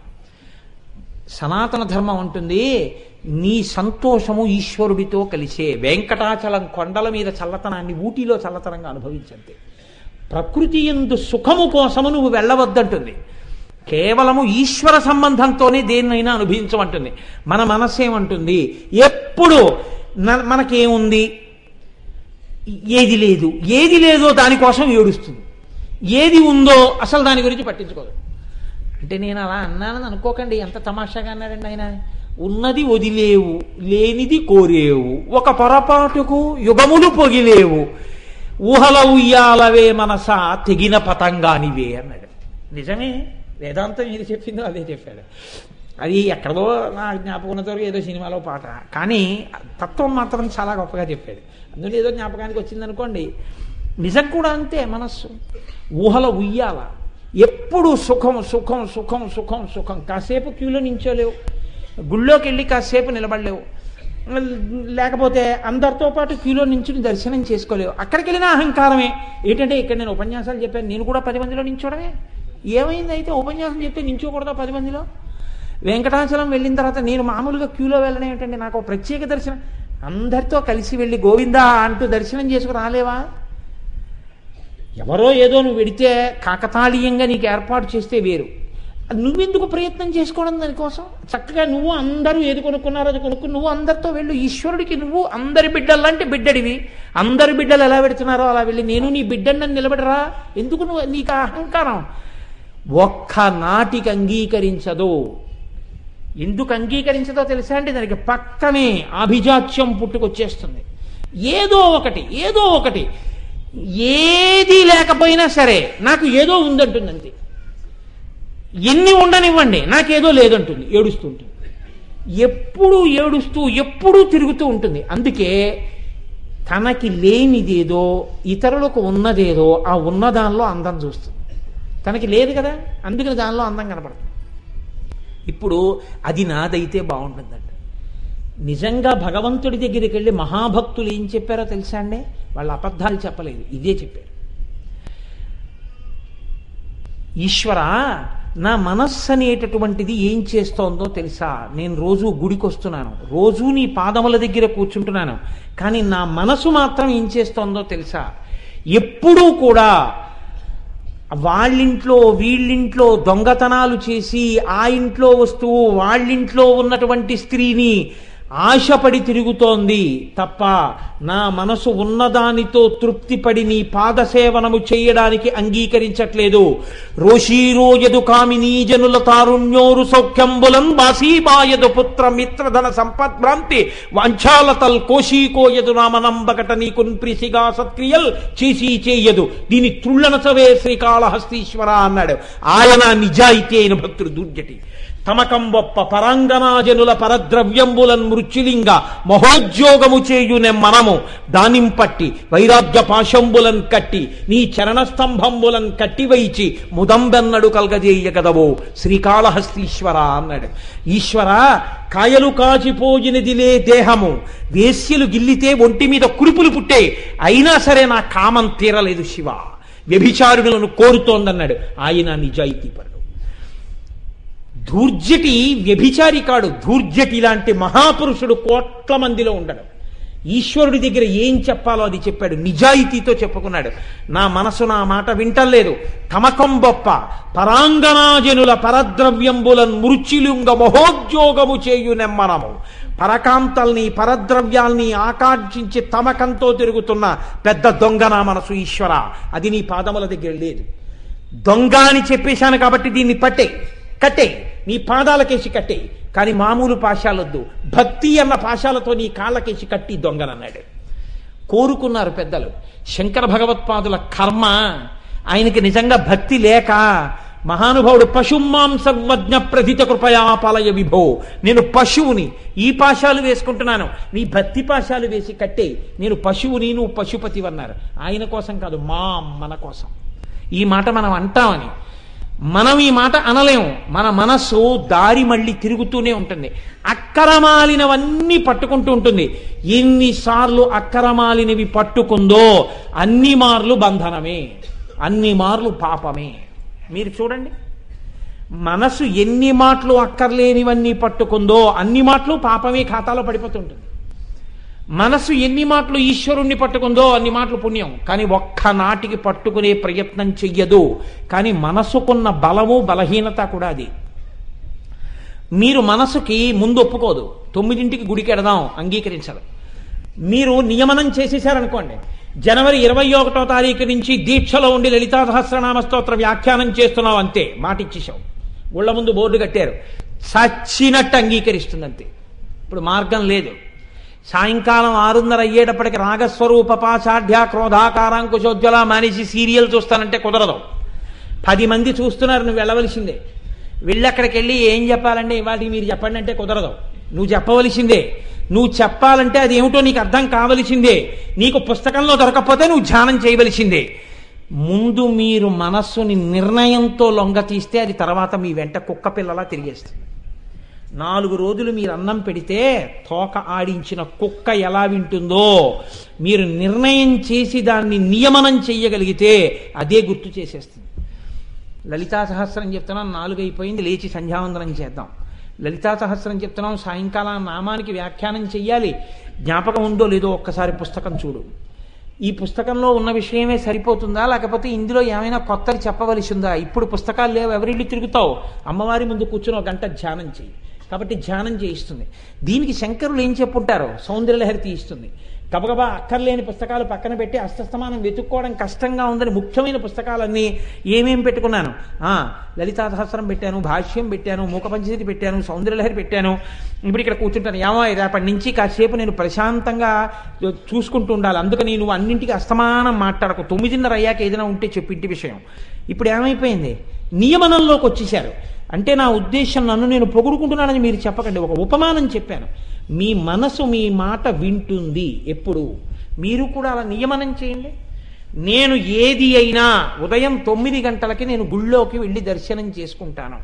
Speaker 1: సనాతన ధర్మం ఉంటుంది నీ సంతోషము ఈశ్వరుడితో కలిసే. వెంకటాచలం కొండల మీద చల్లతనాన్ని ఊటీలో చల్లతనంగా అనుభవించంతే ప్రకృతి ఎందు సుఖము కోసము నువ్వు వెళ్ళవద్దంటుంది. కేవలము ఈశ్వర సంబంధంతోనే దేన్నైనా అనుభవించమంటుంది. మన మనస్సేమంటుంది ఎప్పుడు మనకేముంది? ఏది లేదు. ఏది లేదో దానికోసం ఏడుస్తుంది. ఏది ఉందో అసలు దాని గురించి పట్టించుకోదు. అంటే నేను అలా అన్నానని అనుకోకండి. ఎంత తమాషాగా అన్నాడండి ఆయన? ఉన్నది వదిలేవు లేనిది కోరేవు ఒక పొరపాటుకు యుగములు పొగిలేవు ఊహల ఉయ్యాలవే మనసా తెగిన పతంగానివే అన్నాడు. నిజమే వేదాంతం ఏది చెప్పిందో అదే చెప్పాడు. అది ఎక్కడో నా జ్ఞాపకంతో ఏదో సినిమాలో పాట. కానీ తత్వం మాత్రం చాలా గొప్పగా చెప్పాడు. అందులో ఏదో జ్ఞాపకానికి వచ్చిందనుకోండి. నిజం కూడా అంతే మనస్సు. ఊహల ఉయ్యాల. ఎప్పుడు సుఖం సుఖం సుఖం సుఖం సుఖం. కాసేపు క్యూలో నించోలేవు. గుళ్ళోకి వెళ్ళి కాసేపు నిలబడలేవు. లేకపోతే అందరితో పాటు క్యూలో నించుని దర్శనం చేసుకోలేవు. అక్కడికి వెళ్ళిన అహంకారమే. ఏంటంటే ఇక్కడ నేను ఉపన్యాసాలు చెప్పాను. నేను కూడా పది మందిలో నించోడమే. ఏమైంది అయితే ఉపన్యాసం చెప్తే నించోకూడదా పది మందిలో? వెంకటాచలం వెళ్ళిన తర్వాత నేను మామూలుగా క్యూలో వెళ్ళడం ఏంటంటే నాకు ఒక ప్రత్యేక దర్శనం. అందరితో కలిసి వెళ్ళి గోవిందా అంటూ దర్శనం చేసుకు రాలేవా? ఎవరో ఏదో నువ్వు వెడితే కాకతాళీయంగా నీకు ఏర్పాటు చేస్తే వేరు. నువ్వెందుకు ప్రయత్నం చేసుకోవడం దానికోసం? చక్కగా నువ్వు అందరూ ఏది కొనుక్కున్నారో అది కొనుక్కు నువ్వు అందరితో వెళ్ళు. ఈశ్వరుడికి నువ్వు అందరి బిడ్డలంటే బిడ్డడివి. అందరి బిడ్డలు ఎలా పెడుతున్నారో అలా వెళ్ళి నేను నీ బిడ్డని నిలబడరా? ఎందుకు నువ్వు నీకు అహంకారం? ఒక్క నాటికి అంగీకరించదు. ఎందుకు అంగీకరించదో తెలుసా అంటే దానికి పక్కనే అభిజాత్యం పుట్టుకొచ్చేస్తుంది. ఏదో ఒకటి ఏదో ఒకటి. ఏది లేకపోయినా సరే నాకు ఏదో ఉందంటుంది అంతే ఎన్ని ఉండనివ్వండి నాకేదో లేదంటుంది ఏడుస్తుంటుంది. ఎప్పుడు ఏడుస్తూ ఎప్పుడూ తిరుగుతూ ఉంటుంది. అందుకే తనకి లేనిదేదో ఇతరులకు ఉన్నదేదో ఆ ఉన్నదానిలో అందం చూస్తుంది. తనకి లేదు కదా అందుకని దానిలో అందం కనపడుతుంది. ఇప్పుడు అది నాదైతే బాగుంటుందంట. నిజంగా భగవంతుడి దగ్గరికి వెళ్ళి మహాభక్తులు ఏం చెప్పారో తెలుసా అండి? వాళ్ళ అబద్ధాలు చెప్పలేదు. ఇదే చెప్పారు. ఈశ్వర నా మనస్సు అనేటటువంటిది ఏం చేస్తోందో తెలుసా? నేను రోజు గుడికి వస్తున్నాను రోజు నీ పాదముల దగ్గర కూర్చుంటున్నాను. కానీ నా మనసు మాత్రం ఏం చేస్తోందో తెలుసా? ఎప్పుడూ కూడా వాళ్ళింట్లో వీళ్ళింట్లో దొంగతనాలు చేసి ఆ ఇంట్లో వస్తువు వాళ్ళింట్లో ఉన్నటువంటి స్త్రీని ఆశపడి తిరుగుతోంది తప్ప నా మనసు ఉన్నదానితో తృప్తిపడి నీ పాదసేవనము చేయడానికి అంగీకరించట్లేదు. రోషీరోయదు కామినీ జనుల తారుణ్యోరు సౌఖ్యంబులం బాసీబాయదు పుత్ర మిత్రధన సంపద్భ్రాంతి వంచాలతల్ కోశీకోయదు నామనంబకట నీకున్ ప్రిసిగా సత్క్రియల్ చేసి చేయదు. దీని తుళ్ళనసవే శ్రీకాళహస్తీశ్వర అన్నాడు. ఆయన నిజాయితీ అయిన భక్తుడు దుర్జటి. తమకంబొప్ప పరాంగనాజనుల పరద్రవ్యంబులన్ మృత్యులింగ మహోద్యోగము చేయునే మనము దానింపట్టి వైరాగ్య పాశంబులన్ కట్టి నీ చరణస్తంభంబులన్ కట్టివైచి ముదంబెన్నడు కల్గజేయగదవో శ్రీకాళహస్తీశ్వర అన్నాడు. ఈశ్వర కాయలు కాచిపోయినదిలే దేహము వేశ్యలు గిల్లితే ఒంటి మీద కురుపులు పుట్టే అయినా సరే నా కామం తీరలేదు శివ. వ్యభిచారుడులను కోరుతోందన్నాడు. ఆయన నిజాయితీ నిజాయితీపరుడు ధూర్జటి వ్యభిచారి కాడు. ధూర్జటి లాంటి మహాపురుషుడు కోట్ల మందిలో ఉండడు. ఈశ్వరుడి దగ్గర ఏం చెప్పాలో అది చెప్పాడు. నిజాయితీతో చెప్పుకున్నాడు. నా మనసు నా మాట వింటలేదు తమకం బొప్ప. పరాంగనాజనుల పరద్రవ్యంబులన్ మృత్యులుంగ మహోద్యోగము చేయు నెమ్మనము. పరకాంతల్ని పరద్రవ్యాల్ని ఆకాంక్షించి తమకంతో తిరుగుతున్న పెద్ద దొంగ నా మనసు ఈశ్వర. అది నీ పాదముల దగ్గర లేదు. దొంగ అని చెప్పేశాను కాబట్టి దీన్ని పట్టే. కట్టే. నీ పాదాలకేసి కట్టే. కానీ మామూలు పాశాలొద్దు భక్తి అన్న పాశాలతో నీ కాళ్ళకేసి కట్టి దొంగలన్నాడు కోరుకున్నారు పెద్దలు. శంకర భగవత్పాదుల కర్మ ఆయనకి నిజంగా భక్తి లేక మహానుభావుడు పశుమాం సర్వజ్ఞ ప్రథిత కృపయాపాలయ విభో. నేను పశువుని ఈ పాశాలు వేసుకుంటున్నాను. నీ భక్తి పాశాలు వేసి కట్టే. నేను పశువుని నువ్వు పశుపతి అన్నారు ఆయన కోసం కాదు మా మన కోసం. ఈ మాట మనం అంటామని మనం ఈ మాట అనలేము. మన మనస్సు దారి మళ్ళీ తిరుగుతూనే ఉంటుంది. అక్కరమాలినవన్నీ పట్టుకుంటూ ఉంటుంది. ఎన్నిసార్లు అక్కరమాలినవి పట్టుకుందో అన్ని మార్లు బంధనమే. అన్ని మార్లు పాపమే. మీరు చూడండి. మనసు ఎన్ని మాటలు అక్కర్లేనివన్నీ పట్టుకుందో అన్ని మాటలు పాపమే ఖాతాలో పడిపోతుంటుంది. మనసు ఎన్ని మాటలు ఈశ్వరుణ్ణి పట్టుకుందో అన్ని మాటలు పుణ్యం. కానీ ఒక్క నాటికి పట్టుకునే ప్రయత్నం చెయ్యదు. కానీ మనసుకున్న బలము బలహీనత కూడా అది. మీరు మనసుకి ముందు ఒప్పుకోదు. తొమ్మిదింటికి గుడికి ఎడదాం అంగీకరించదు మీరు నియమనం చేసేసారనుకోండి జనవరి ఇరవై ఒకటో తారీఖు నుంచి దీక్షలో ఉండి లలితా సహస్రనామ స్తోత్ర వ్యాఖ్యానం చేస్తున్నావు అంతే. మాట ఇచ్చేసావు గుళ్ళ ముందు బోర్డు కట్టారు. చచ్చినట్టు అంగీకరిస్తుంది అంతే ఇప్పుడు మార్గం లేదు. సాయంకాలం ఆరున్నర అయ్యేటప్పటికి రాగస్వరూప పాచాఢ్య క్రోధాకారాంకుశోజ్వల మానేసి సీరియల్ చూస్తానంటే కుదరదు. పది మంది చూస్తున్నారు నువ్వు వెళ్ళవలసిందే. వెళ్ళి అక్కడికి వెళ్ళి ఏం చెప్పాలంటే ఇవాళ మీరు చెప్పండి అంటే కుదరదు. నువ్వు చెప్పవలసిందే. నువ్వు చెప్పాలంటే అది ఏమిటో నీకు అర్థం కావలసిందే. నీకు పుస్తకంలో దొరకకపోతే నువ్వు ధ్యానం చేయవలసిందే. ముందు మీరు మనస్సుని నిర్ణయంతో లొంగ తీస్తే అది తర్వాత మీ వెంట కుక్క పిల్లలా తిరిగేస్తుంది. నాలుగు రోజులు మీరు అన్నం పెడితే తోక ఆడించిన కుక్క ఎలా వింటుందో మీరు నిర్ణయం చేసి దాన్ని నియమనం చేయగలిగితే అదే గుర్తు చేసేస్తుంది. లలితా సహస్రం చెప్తున్నాం నాలుగు అయిపోయింది లేచి సంధ్యావందనం చేద్దాం. లలితా సహస్రం చెప్తున్నాం సాయంకాలం నామానికి వ్యాఖ్యానం చెయ్యాలి. జ్ఞాపకం ఉందో లేదో ఒక్కసారి పుస్తకం చూడు. ఈ పుస్తకంలో ఉన్న విషయమే సరిపోతుందా? లేకపోతే ఇందులో ఏమైనా కొత్తది చెప్పవలసి ఉందా ఇప్పుడు పుస్తకాలు లేవు ఎవరిళ్ళు తిరుగుతావు? అమ్మవారి ముందు కూర్చుని ఒక గంట ధ్యానం చెయ్యి. కాబట్టి ధ్యానం చేయిస్తుంది. దీనికి శంకరులు ఏం చెప్పుంటారో? సౌందర్యలహరి తీయిస్తుంది. గబగబా అక్కర్లేని పుస్తకాలు పక్కన పెట్టి అస్తస్తమానం వెతుక్కోవడం కష్టంగా ఉందని ముఖ్యమైన పుస్తకాలన్నీ ఏమేం పెట్టుకున్నాను? లలితా సహస్రం పెట్టాను భాష్యం పెట్టాను మూక పంచశతి పెట్టాను సౌందర్యలహరి పెట్టాను. ఇప్పుడు ఇక్కడ కూర్చుంటాను. ఏమో రేపటి నుంచి కాసేపు నేను ప్రశాంతంగా చూసుకుంటూ ఉండాలి. అందుకని నువ్వు అన్నింటికి అస్తమానం మాట్లాడకు. తొమ్మిదిన్నర అయ్యాక ఏదైనా ఉంటే చెప్పు ఇంటి విషయం. ఇప్పుడు ఏమైపోయింది? నియమనంలోకి వచ్చేసారు అంటే నా ఉద్దేశం నన్ను నేను పొగుడుకుంటున్నానని మీరు చెప్పకండి. ఒక ఉపమానం చెప్పాను. మీ మనసు మీ మాట వింటుంది ఎప్పుడు? మీరు కూడా అలా నియమనం చేయండి. నేను ఏది అయినా ఉదయం తొమ్మిది గంటలకి నేను గుళ్ళోకి వెళ్ళి దర్శనం చేసుకుంటాను.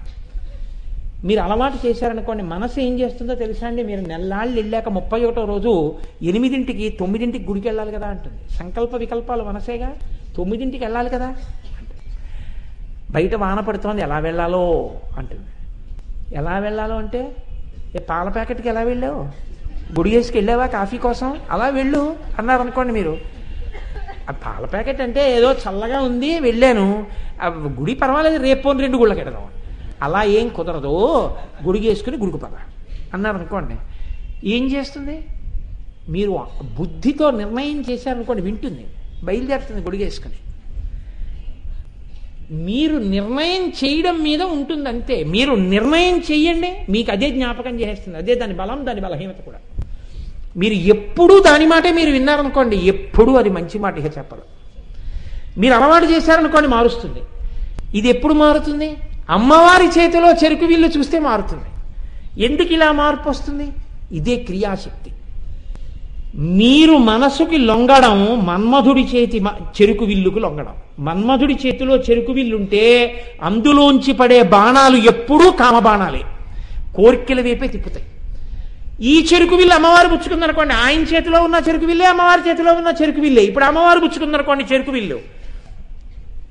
Speaker 1: మీరు అలవాటు చేశారనుకోండి మనసు ఏం చేస్తుందో తెలుసా అండి? మీరు నెల్లాళ్ళు వెళ్ళాక ముప్పై ఒకటో రోజు ఎనిమిదింటికి తొమ్మిదింటికి గుడికి వెళ్ళాలి కదా అంటుంది. సంకల్ప వికల్పాలు మనసేగా? తొమ్మిదింటికి వెళ్ళాలి కదా? బయట వాన పడుతోంది ఎలా వెళ్ళాలో అంటుంది. ఎలా వెళ్ళాలో అంటే ఏ పాల ప్యాకెట్కి ఎలా వెళ్ళావు? గుడి వేసుకు వెళ్ళావా కాఫీ కోసం? అలా వెళ్ళు అన్నారు అనుకోండి మీరు. ఆ పాల ప్యాకెట్ అంటే ఏదో చల్లగా ఉంది వెళ్ళాను. గుడి పర్వాలేదు రేపు రెండు గుళ్ళకి వెడదాం అలా ఏం కుదరదు గుడికి వేసుకుని గుడికి పద అన్నారు అనుకోండి ఏం చేస్తుంది? మీరు బుద్ధితో నిర్ణయం చేశారనుకోండి వింటుంది. బయలుదేరుతుంది గుడికి వేసుకుని. మీరు నిర్ణయం చేయడం మీద ఉంటుంది అంతే మీరు నిర్ణయం చెయ్యండి మీకు అదే జ్ఞాపకం చేసేస్తుంది. అదే దాని బలం దాని బలహీనత కూడా. మీరు ఎప్పుడూ దాని మాటే మీరు విన్నారనుకోండి ఎప్పుడూ అది మంచి మాట ఇక చెప్పదు మీరు అలవాటు చేశారనుకోండి మారుస్తుంది. ఇది ఎప్పుడు మారుతుంది? అమ్మవారి చేతిలో చెరుకు వీళ్ళు చూస్తే మారుతుంది. ఎందుకు ఇలా మార్పు వస్తుంది? ఇదే క్రియాశక్తి. మీరు మనసుకి లొంగడం మన్మధుడి చేతి మ- చెరుకు విల్లుకు లొంగడం. మన్మధుడి చేతిలో చెరుకు విల్లుంటే అందులోంచి పడే బాణాలు ఎప్పుడూ కామబాణాలే. కోరికల వైపే తిప్పుతాయి. ఈ చెరుకు విల్లు అమ్మవారు పుచ్చుకుందనుకోండి ఆయన చేతిలో ఉన్న చెరుకు విల్లే అమ్మవారి చేతిలో ఉన్న చెరుకు విల్లే. ఇప్పుడు అమ్మవారు పుచ్చుకుందనుకోండి చెరుకు విల్లు.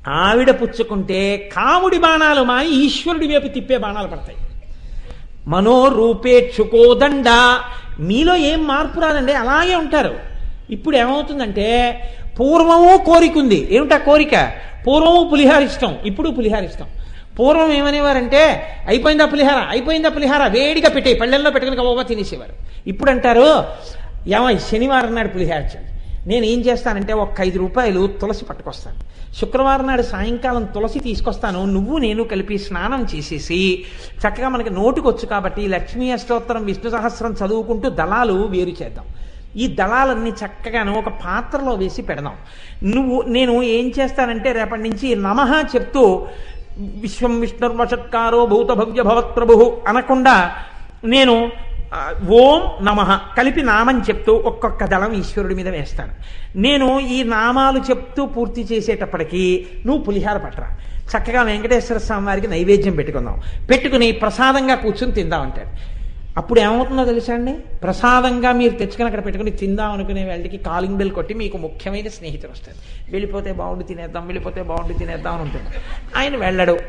Speaker 1: ఆవిడ పుచ్చుకుంటే కాముడి బాణాలు మాని ఈశ్వరుడి వైపు తిప్పే బాణాలు పడతాయి. మనోరూపేక్షుకోదండ మీలో ఏం మార్పు రాదండి అలాగే ఉంటారు. ఇప్పుడు ఏమవుతుందంటే పూర్వము కోరిక ఉంది ఏమిటా కోరిక? పూర్వము పులిహార ఇష్టం ఇప్పుడు పులిహార ఇష్టం. పూర్వం ఏమనేవారంటే అయిపోయిందా పులిహార అయిపోయిందా పులిహార వేడిగా పెట్టే పళ్ళెల్లో పెట్టుకుని కబాబా తినేసేవారు. ఇప్పుడు అంటారు ఏమో శనివారం నాడు పులిహార చేయండి. నేను ఏం చేస్తానంటే ఒక ఐదు రూపాయలు తులసి పట్టుకొస్తాను. శుక్రవారం నాడు సాయంకాలం తులసి తీసుకొస్తాను. నువ్వు నేను కలిపి స్నానం చేసేసి చక్కగా మనకి నోటుకొచ్చు కాబట్టి లక్ష్మీ అష్టోత్తరం విష్ణు సహస్రం చదువుకుంటూ దళాలు వేరు చేద్దాం. ఈ దళాలన్నీ చక్కగాను ఒక పాత్రలో వేసి పెడదాం. నువ్వు నేను ఏం చేస్తానంటే రేపటి నుంచి నమః చెప్తూ విశ్వం విష్ణుర్వషత్కారో భూత భవ్య భవత్ ప్రభు అనకుండా నేను ఓం నమ. కలిపి నామం చెప్తూ ఒక్కొక్క దళం ఈశ్వరుడి మీద వేస్తాను. నేను ఈ నామాలు చెప్తూ పూర్తి చేసేటప్పటికీ నువ్వు పులిహార పట్టరా. చక్కగా వెంకటేశ్వర స్వామి వారికి నైవేద్యం పెట్టుకుందాం. పెట్టుకుని ప్రసాదంగా కూర్చుని తిందాం అంటాడు. అప్పుడు ఏమవుతుందో తెలుసా అండి? ప్రసాదంగా మీరు తెచ్చుకుని అక్కడ పెట్టుకుని తిందాం అనుకునే వాళ్ళకి కాలింగ్ బెల్ కొట్టి మీకు ముఖ్యమైన స్నేహితులు వస్తారు వెళ్ళిపోతే బాగుండి తినేద్దాం వెళ్ళిపోతే బాగుండి తినేద్దాం అని ఉంటుంది ఆయన వెళ్ళడు.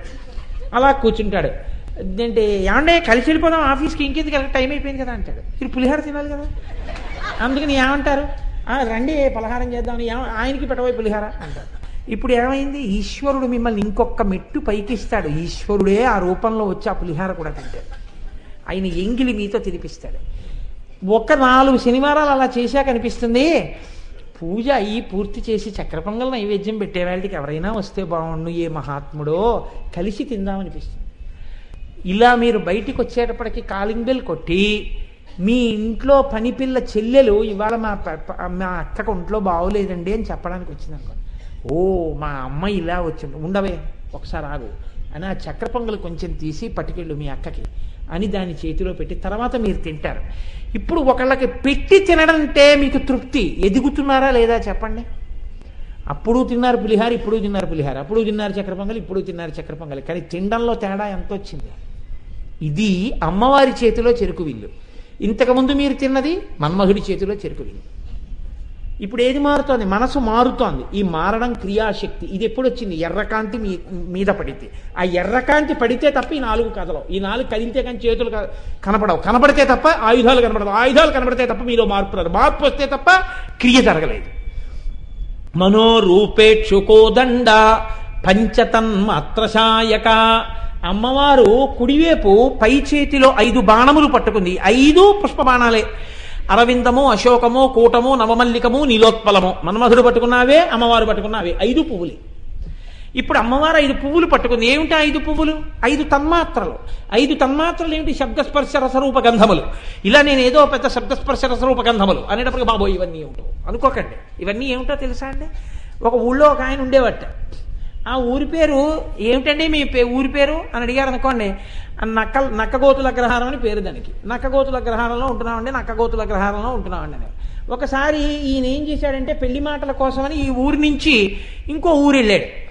Speaker 1: అలా కూర్చుంటాడు. ఏంటి ఏమంటే కలిసి వెళ్ళిపోదాం ఆఫీస్కి ఇంకెందుకు వెళ్ళక టైం అయిపోయింది కదా అంటాడు. మీరు పులిహార తినాలి కదా? అందుకని ఏమంటారు? రండి పలహారం చేద్దామని ఆయనకి పెట్టబోయే పులిహార అంటారు ఇప్పుడు ఏమైంది? ఈశ్వరుడు మిమ్మల్ని ఇంకొక మెట్టు పైకిస్తాడు. ఈశ్వరుడే ఆ రూపంలో వచ్చి ఆ పులిహార కూడా తింటాడు. ఆయన ఎంగిలి మీతో తినిపిస్తాడు. ఒక నాలుగు శనివారాలు అలా చేశాక అనిపిస్తుంది పూజ అయ్యి పూర్తి చేసి చక్ర పొంగల్ నైవేద్యం పెట్టేవాళ్ళకి ఎవరైనా వస్తే బాగుండు ఏ మహాత్ముడో కలిసి తిందామనిపిస్తుంది ఇలా మీరు బయటికి వచ్చేటప్పటికి కాలింగ్ బెల్ కొట్టి మీ ఇంట్లో పనిపిల్ల చెల్లెలు ఇవాళ మా ప- మా అక్కకు ఒంట్లో బాగోలేదండి అని చెప్పడానికి వచ్చింది అనుకోండి ఓ మా అమ్మ ఇలా వచ్చింది ఉండవే ఒకసారి ఆగు అని ఆ చక్ర పొంగలు కొంచెం తీసి పట్టుకెళ్ళు మీ అక్కకి అని దాని చేతిలో పెట్టి తర్వాత మీరు తింటారు. ఇప్పుడు ఒకళ్ళకి పెట్టి తినడం అంటే మీకు తృప్తి. ఎదుగుతున్నారా లేదా చెప్పండి. అప్పుడు తిన్నారు పులిహార ఇప్పుడు తిన్నారు పులిహార అప్పుడు తిన్నారు చక్ర పొంగలి ఇప్పుడు తిన్నారు చక్ర పొంగలి. కానీ తినడంలో తేడా ఎంత వచ్చింది ఇది అమ్మవారి చేతిలో చెరుకు విల్లు. ఇంతకుముందు మీరు తిన్నది మన్మధుడి చేతిలో చెరుకు విల్లు. ఇప్పుడు ఏది మారుతోంది? మనసు మారుతోంది. ఈ మారడం క్రియాశక్తి. ఇది ఎప్పుడు వచ్చింది? ఎర్రకాంతి మీ మీద పడితే. ఆ ఎర్రకాంతి పడితే తప్ప ఈ నాలుగు కదలవు. ఈ నాలుగు కదిలితే కానీ చేతులు కనపడవు. కనపడితే తప్ప ఆయుధాలు కనపడవు. ఆయుధాలు కనపడితే తప్ప మీలో మార్పు రాదు. మార్పు వస్తే తప్ప క్రియ జరగలేదు. మనోరూపేక్షుకోదండ పంచతన్మాత్రశాయక. అమ్మవారు కుడివైపు పై చేతిలో ఐదు బాణములు పట్టుకుంది. ఐదు పుష్ప బాణాలే అరవిందము అశోకము కూటము నవమల్లికము నీలోత్పలము. మన్మధుడు పట్టుకున్నావే అమ్మవారు పట్టుకున్నావే. ఐదు పువ్వులే. ఇప్పుడు అమ్మవారు ఐదు పువ్వులు పట్టుకుంది. ఏమిటి ఐదు పువ్వులు? ఐదు తన్మాత్రలు. ఐదు తన్మాత్రలు ఏమిటి? శబ్దస్పర్శ రసరూప గంధములు. ఇలా నేను ఏదో పెద్ద శబ్దస్పర్శ రసరూప గంధములు అనేటప్పటికి బాబో ఇవన్నీ ఏమిటో? అనుకోకండి. ఇవన్నీ ఏమిటో తెలుసా అండి? ఒక ఊళ్ళో ఒక ఆయన ఉండేవాట. ఆ ఊరి పేరు ఏమిటండి మీ పే ఊరి పేరు? అని అడిగారు అనుకోండి. నక్క నక్కగోతుల అగ్రహారం అని పేరు దానికి. నక్కగోతుల అగ్రహారంలో ఉంటున్నామండి నక్కగోతుల అగ్రహారంలో ఉంటున్నామండి అని. ఒకసారి ఈయన ఏం చేశాడంటే పెళ్ళి మాటల కోసమని ఈ ఊరి నుంచి ఇంకో ఊరు వెళ్ళాడు.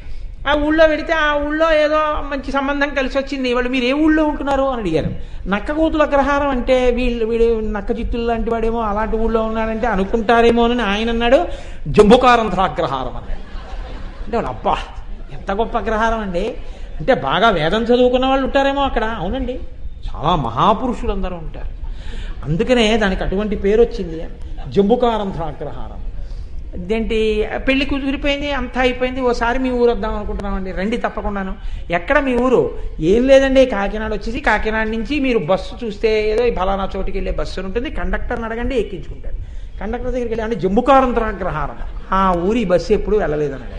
Speaker 1: ఆ ఊళ్ళో వెడితే ఆ ఊళ్ళో ఏదో మంచి సంబంధం కలిసి వచ్చింది. వాళ్ళు మీరు ఏ ఊళ్ళో ఉంటున్నారు? అని అడిగారు. నక్కగోతుల అగ్రహారం అంటే వీళ్ళు వీడు నక్క చిత్తులు లాంటి వాడేమో అలాంటి ఊళ్ళో ఉన్నాడంటే అనుకుంటారేమో అని ఆయన అన్నాడు జంబుకారంధ్ర అగ్రహారం అన్నాడు. అంటే వాళ్ళు, అబ్బా ఎంత గొప్ప అగ్రహారం అండి? అంటే బాగా వేదం చదువుకున్న వాళ్ళు ఉంటారేమో అక్కడ. అవునండి. చాలా మహాపురుషులు అందరూ ఉంటారు. అందుకనే దానికి అటువంటి పేరు వచ్చింది. జంబుకారంధ్ర అగ్రహారం ఇదేంటి? పెళ్ళి కుదిరిపోయింది అంతా అయిపోయింది. ఓసారి మీ ఊరు వద్దాం అనుకుంటున్నామండి. రండి తప్పకుండాను. ఎక్కడ మీ ఊరు? ఏం లేదండి. కాకినాడ వచ్చేసి కాకినాడ నుంచి మీరు బస్సు చూస్తే ఏదో ఫలానా చోటుకి వెళ్ళే బస్సు ఉంటుంది. కండక్టర్ని అడగండి ఎక్కించుకుంటాడు కండక్టర్ దగ్గరికి వెళ్ళి అంటే జంబుకారంధ్ర అగ్రహారం ఆ ఊరి బస్సు ఎప్పుడు వెళ్ళలేదన్నాడు.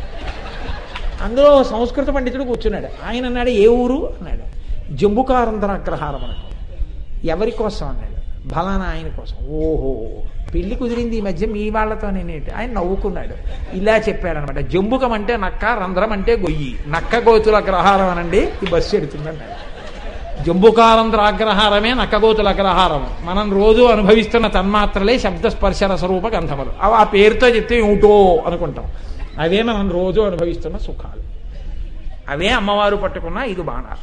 Speaker 1: అందులో సంస్కృత పండితుడు కూర్చున్నాడు. ఆయన అన్నాడు ఏ ఊరు? అన్నాడు. జంబుకారంధ్ర అగ్రహారం అన్నాడు. ఎవరి కోసం? అన్నాడు. బలానా ఆయన కోసం. ఓహో పెళ్ళి కుదిరింది ఈ మధ్య మీ వాళ్ళతో నేనేంటి ఆయన నవ్వుకున్నాడు. ఇలా చెప్పాడనమాట. జంబుకం అంటే నక్క రంధ్రం అంటే గొయ్యి. నక్క గోతుల అగ్రహారం అనండి ఈ బస్సు ఎడుతుందన్నాడు. జంబుకారంధ్ర అగ్రహారమే నక్కగోతుల అగ్రహారం. మనం రోజు అనుభవిస్తున్న తన్మాత్రలే శబ్ద స్పర్శ స్వరూప గంధములు. అవి ఆ పేరుతో చెప్తే ఏమిటో అనుకుంటాం. అవే మనం రోజు అనుభవిస్తున్న సుఖాలు. అవే అమ్మవారు పట్టుకున్న ఐదు బాణాలు.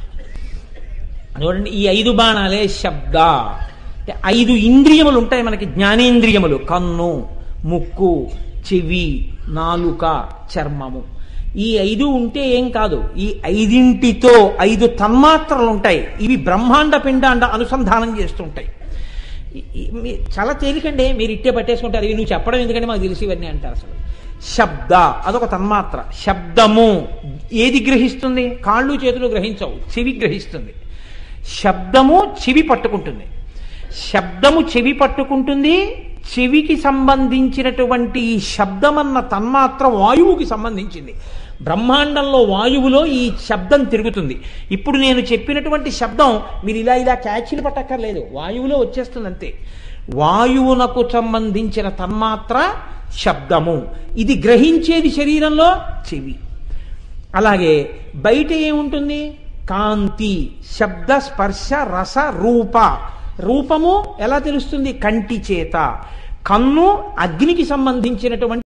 Speaker 1: చూడండి ఈ ఐదు బాణాలే శబ్ద. అంటే ఐదు ఇంద్రియములు ఉంటాయి మనకి జ్ఞానేంద్రియములు. కన్ను ముక్కు చెవి నాలుక చర్మము. ఈ ఐదు ఉంటే ఏం కాదు. ఈ ఐదింటితో ఐదు తన్మాత్రలు ఉంటాయి. ఇవి బ్రహ్మాండ పిండాండ అనుసంధానం చేస్తుంటాయి. చాలా తేలికండి. మీరు ఇట్టే పట్టేసుకుంటారు. ఇవి నువ్వు చెప్పడం ఎందుకంటే మాకు తెలిసి ఇవన్నీ అంటారు అసలు. శబ్ద అదొక తన్మాత్ర. శబ్దము. ఏది గ్రహిస్తుంది? కాళ్ళు చేతులు గ్రహించవు చెవి గ్రహిస్తుంది. శబ్దము చెవి పట్టుకుంటుంది. శబ్దము చెవి పట్టుకుంటుంది చెవికి సంబంధించినటువంటి ఈ శబ్దమన్న తన్మాత్ర వాయువుకి సంబంధించింది. బ్రహ్మాండంలో వాయువులో ఈ శబ్దం తిరుగుతుంది. ఇప్పుడు నేను చెప్పినటువంటి శబ్దం మీరు ఇలా ఇలా క్యాచ్లు పట్టక్కర్లేదు వాయువులో వచ్చేస్తుంది అంతే వాయువునకు సంబంధించిన తన్మాత్ర శబ్దము. ఇది గ్రహించేది శరీరంలో చెవి. అలాగే బయట ఏముంటుంది? కాంతి శబ్ద స్పర్శ రస రూప. రూపము ఎలా తెలుస్తుంది? కంటి చేత. కన్ను అగ్నికి సంబంధించినటువంటి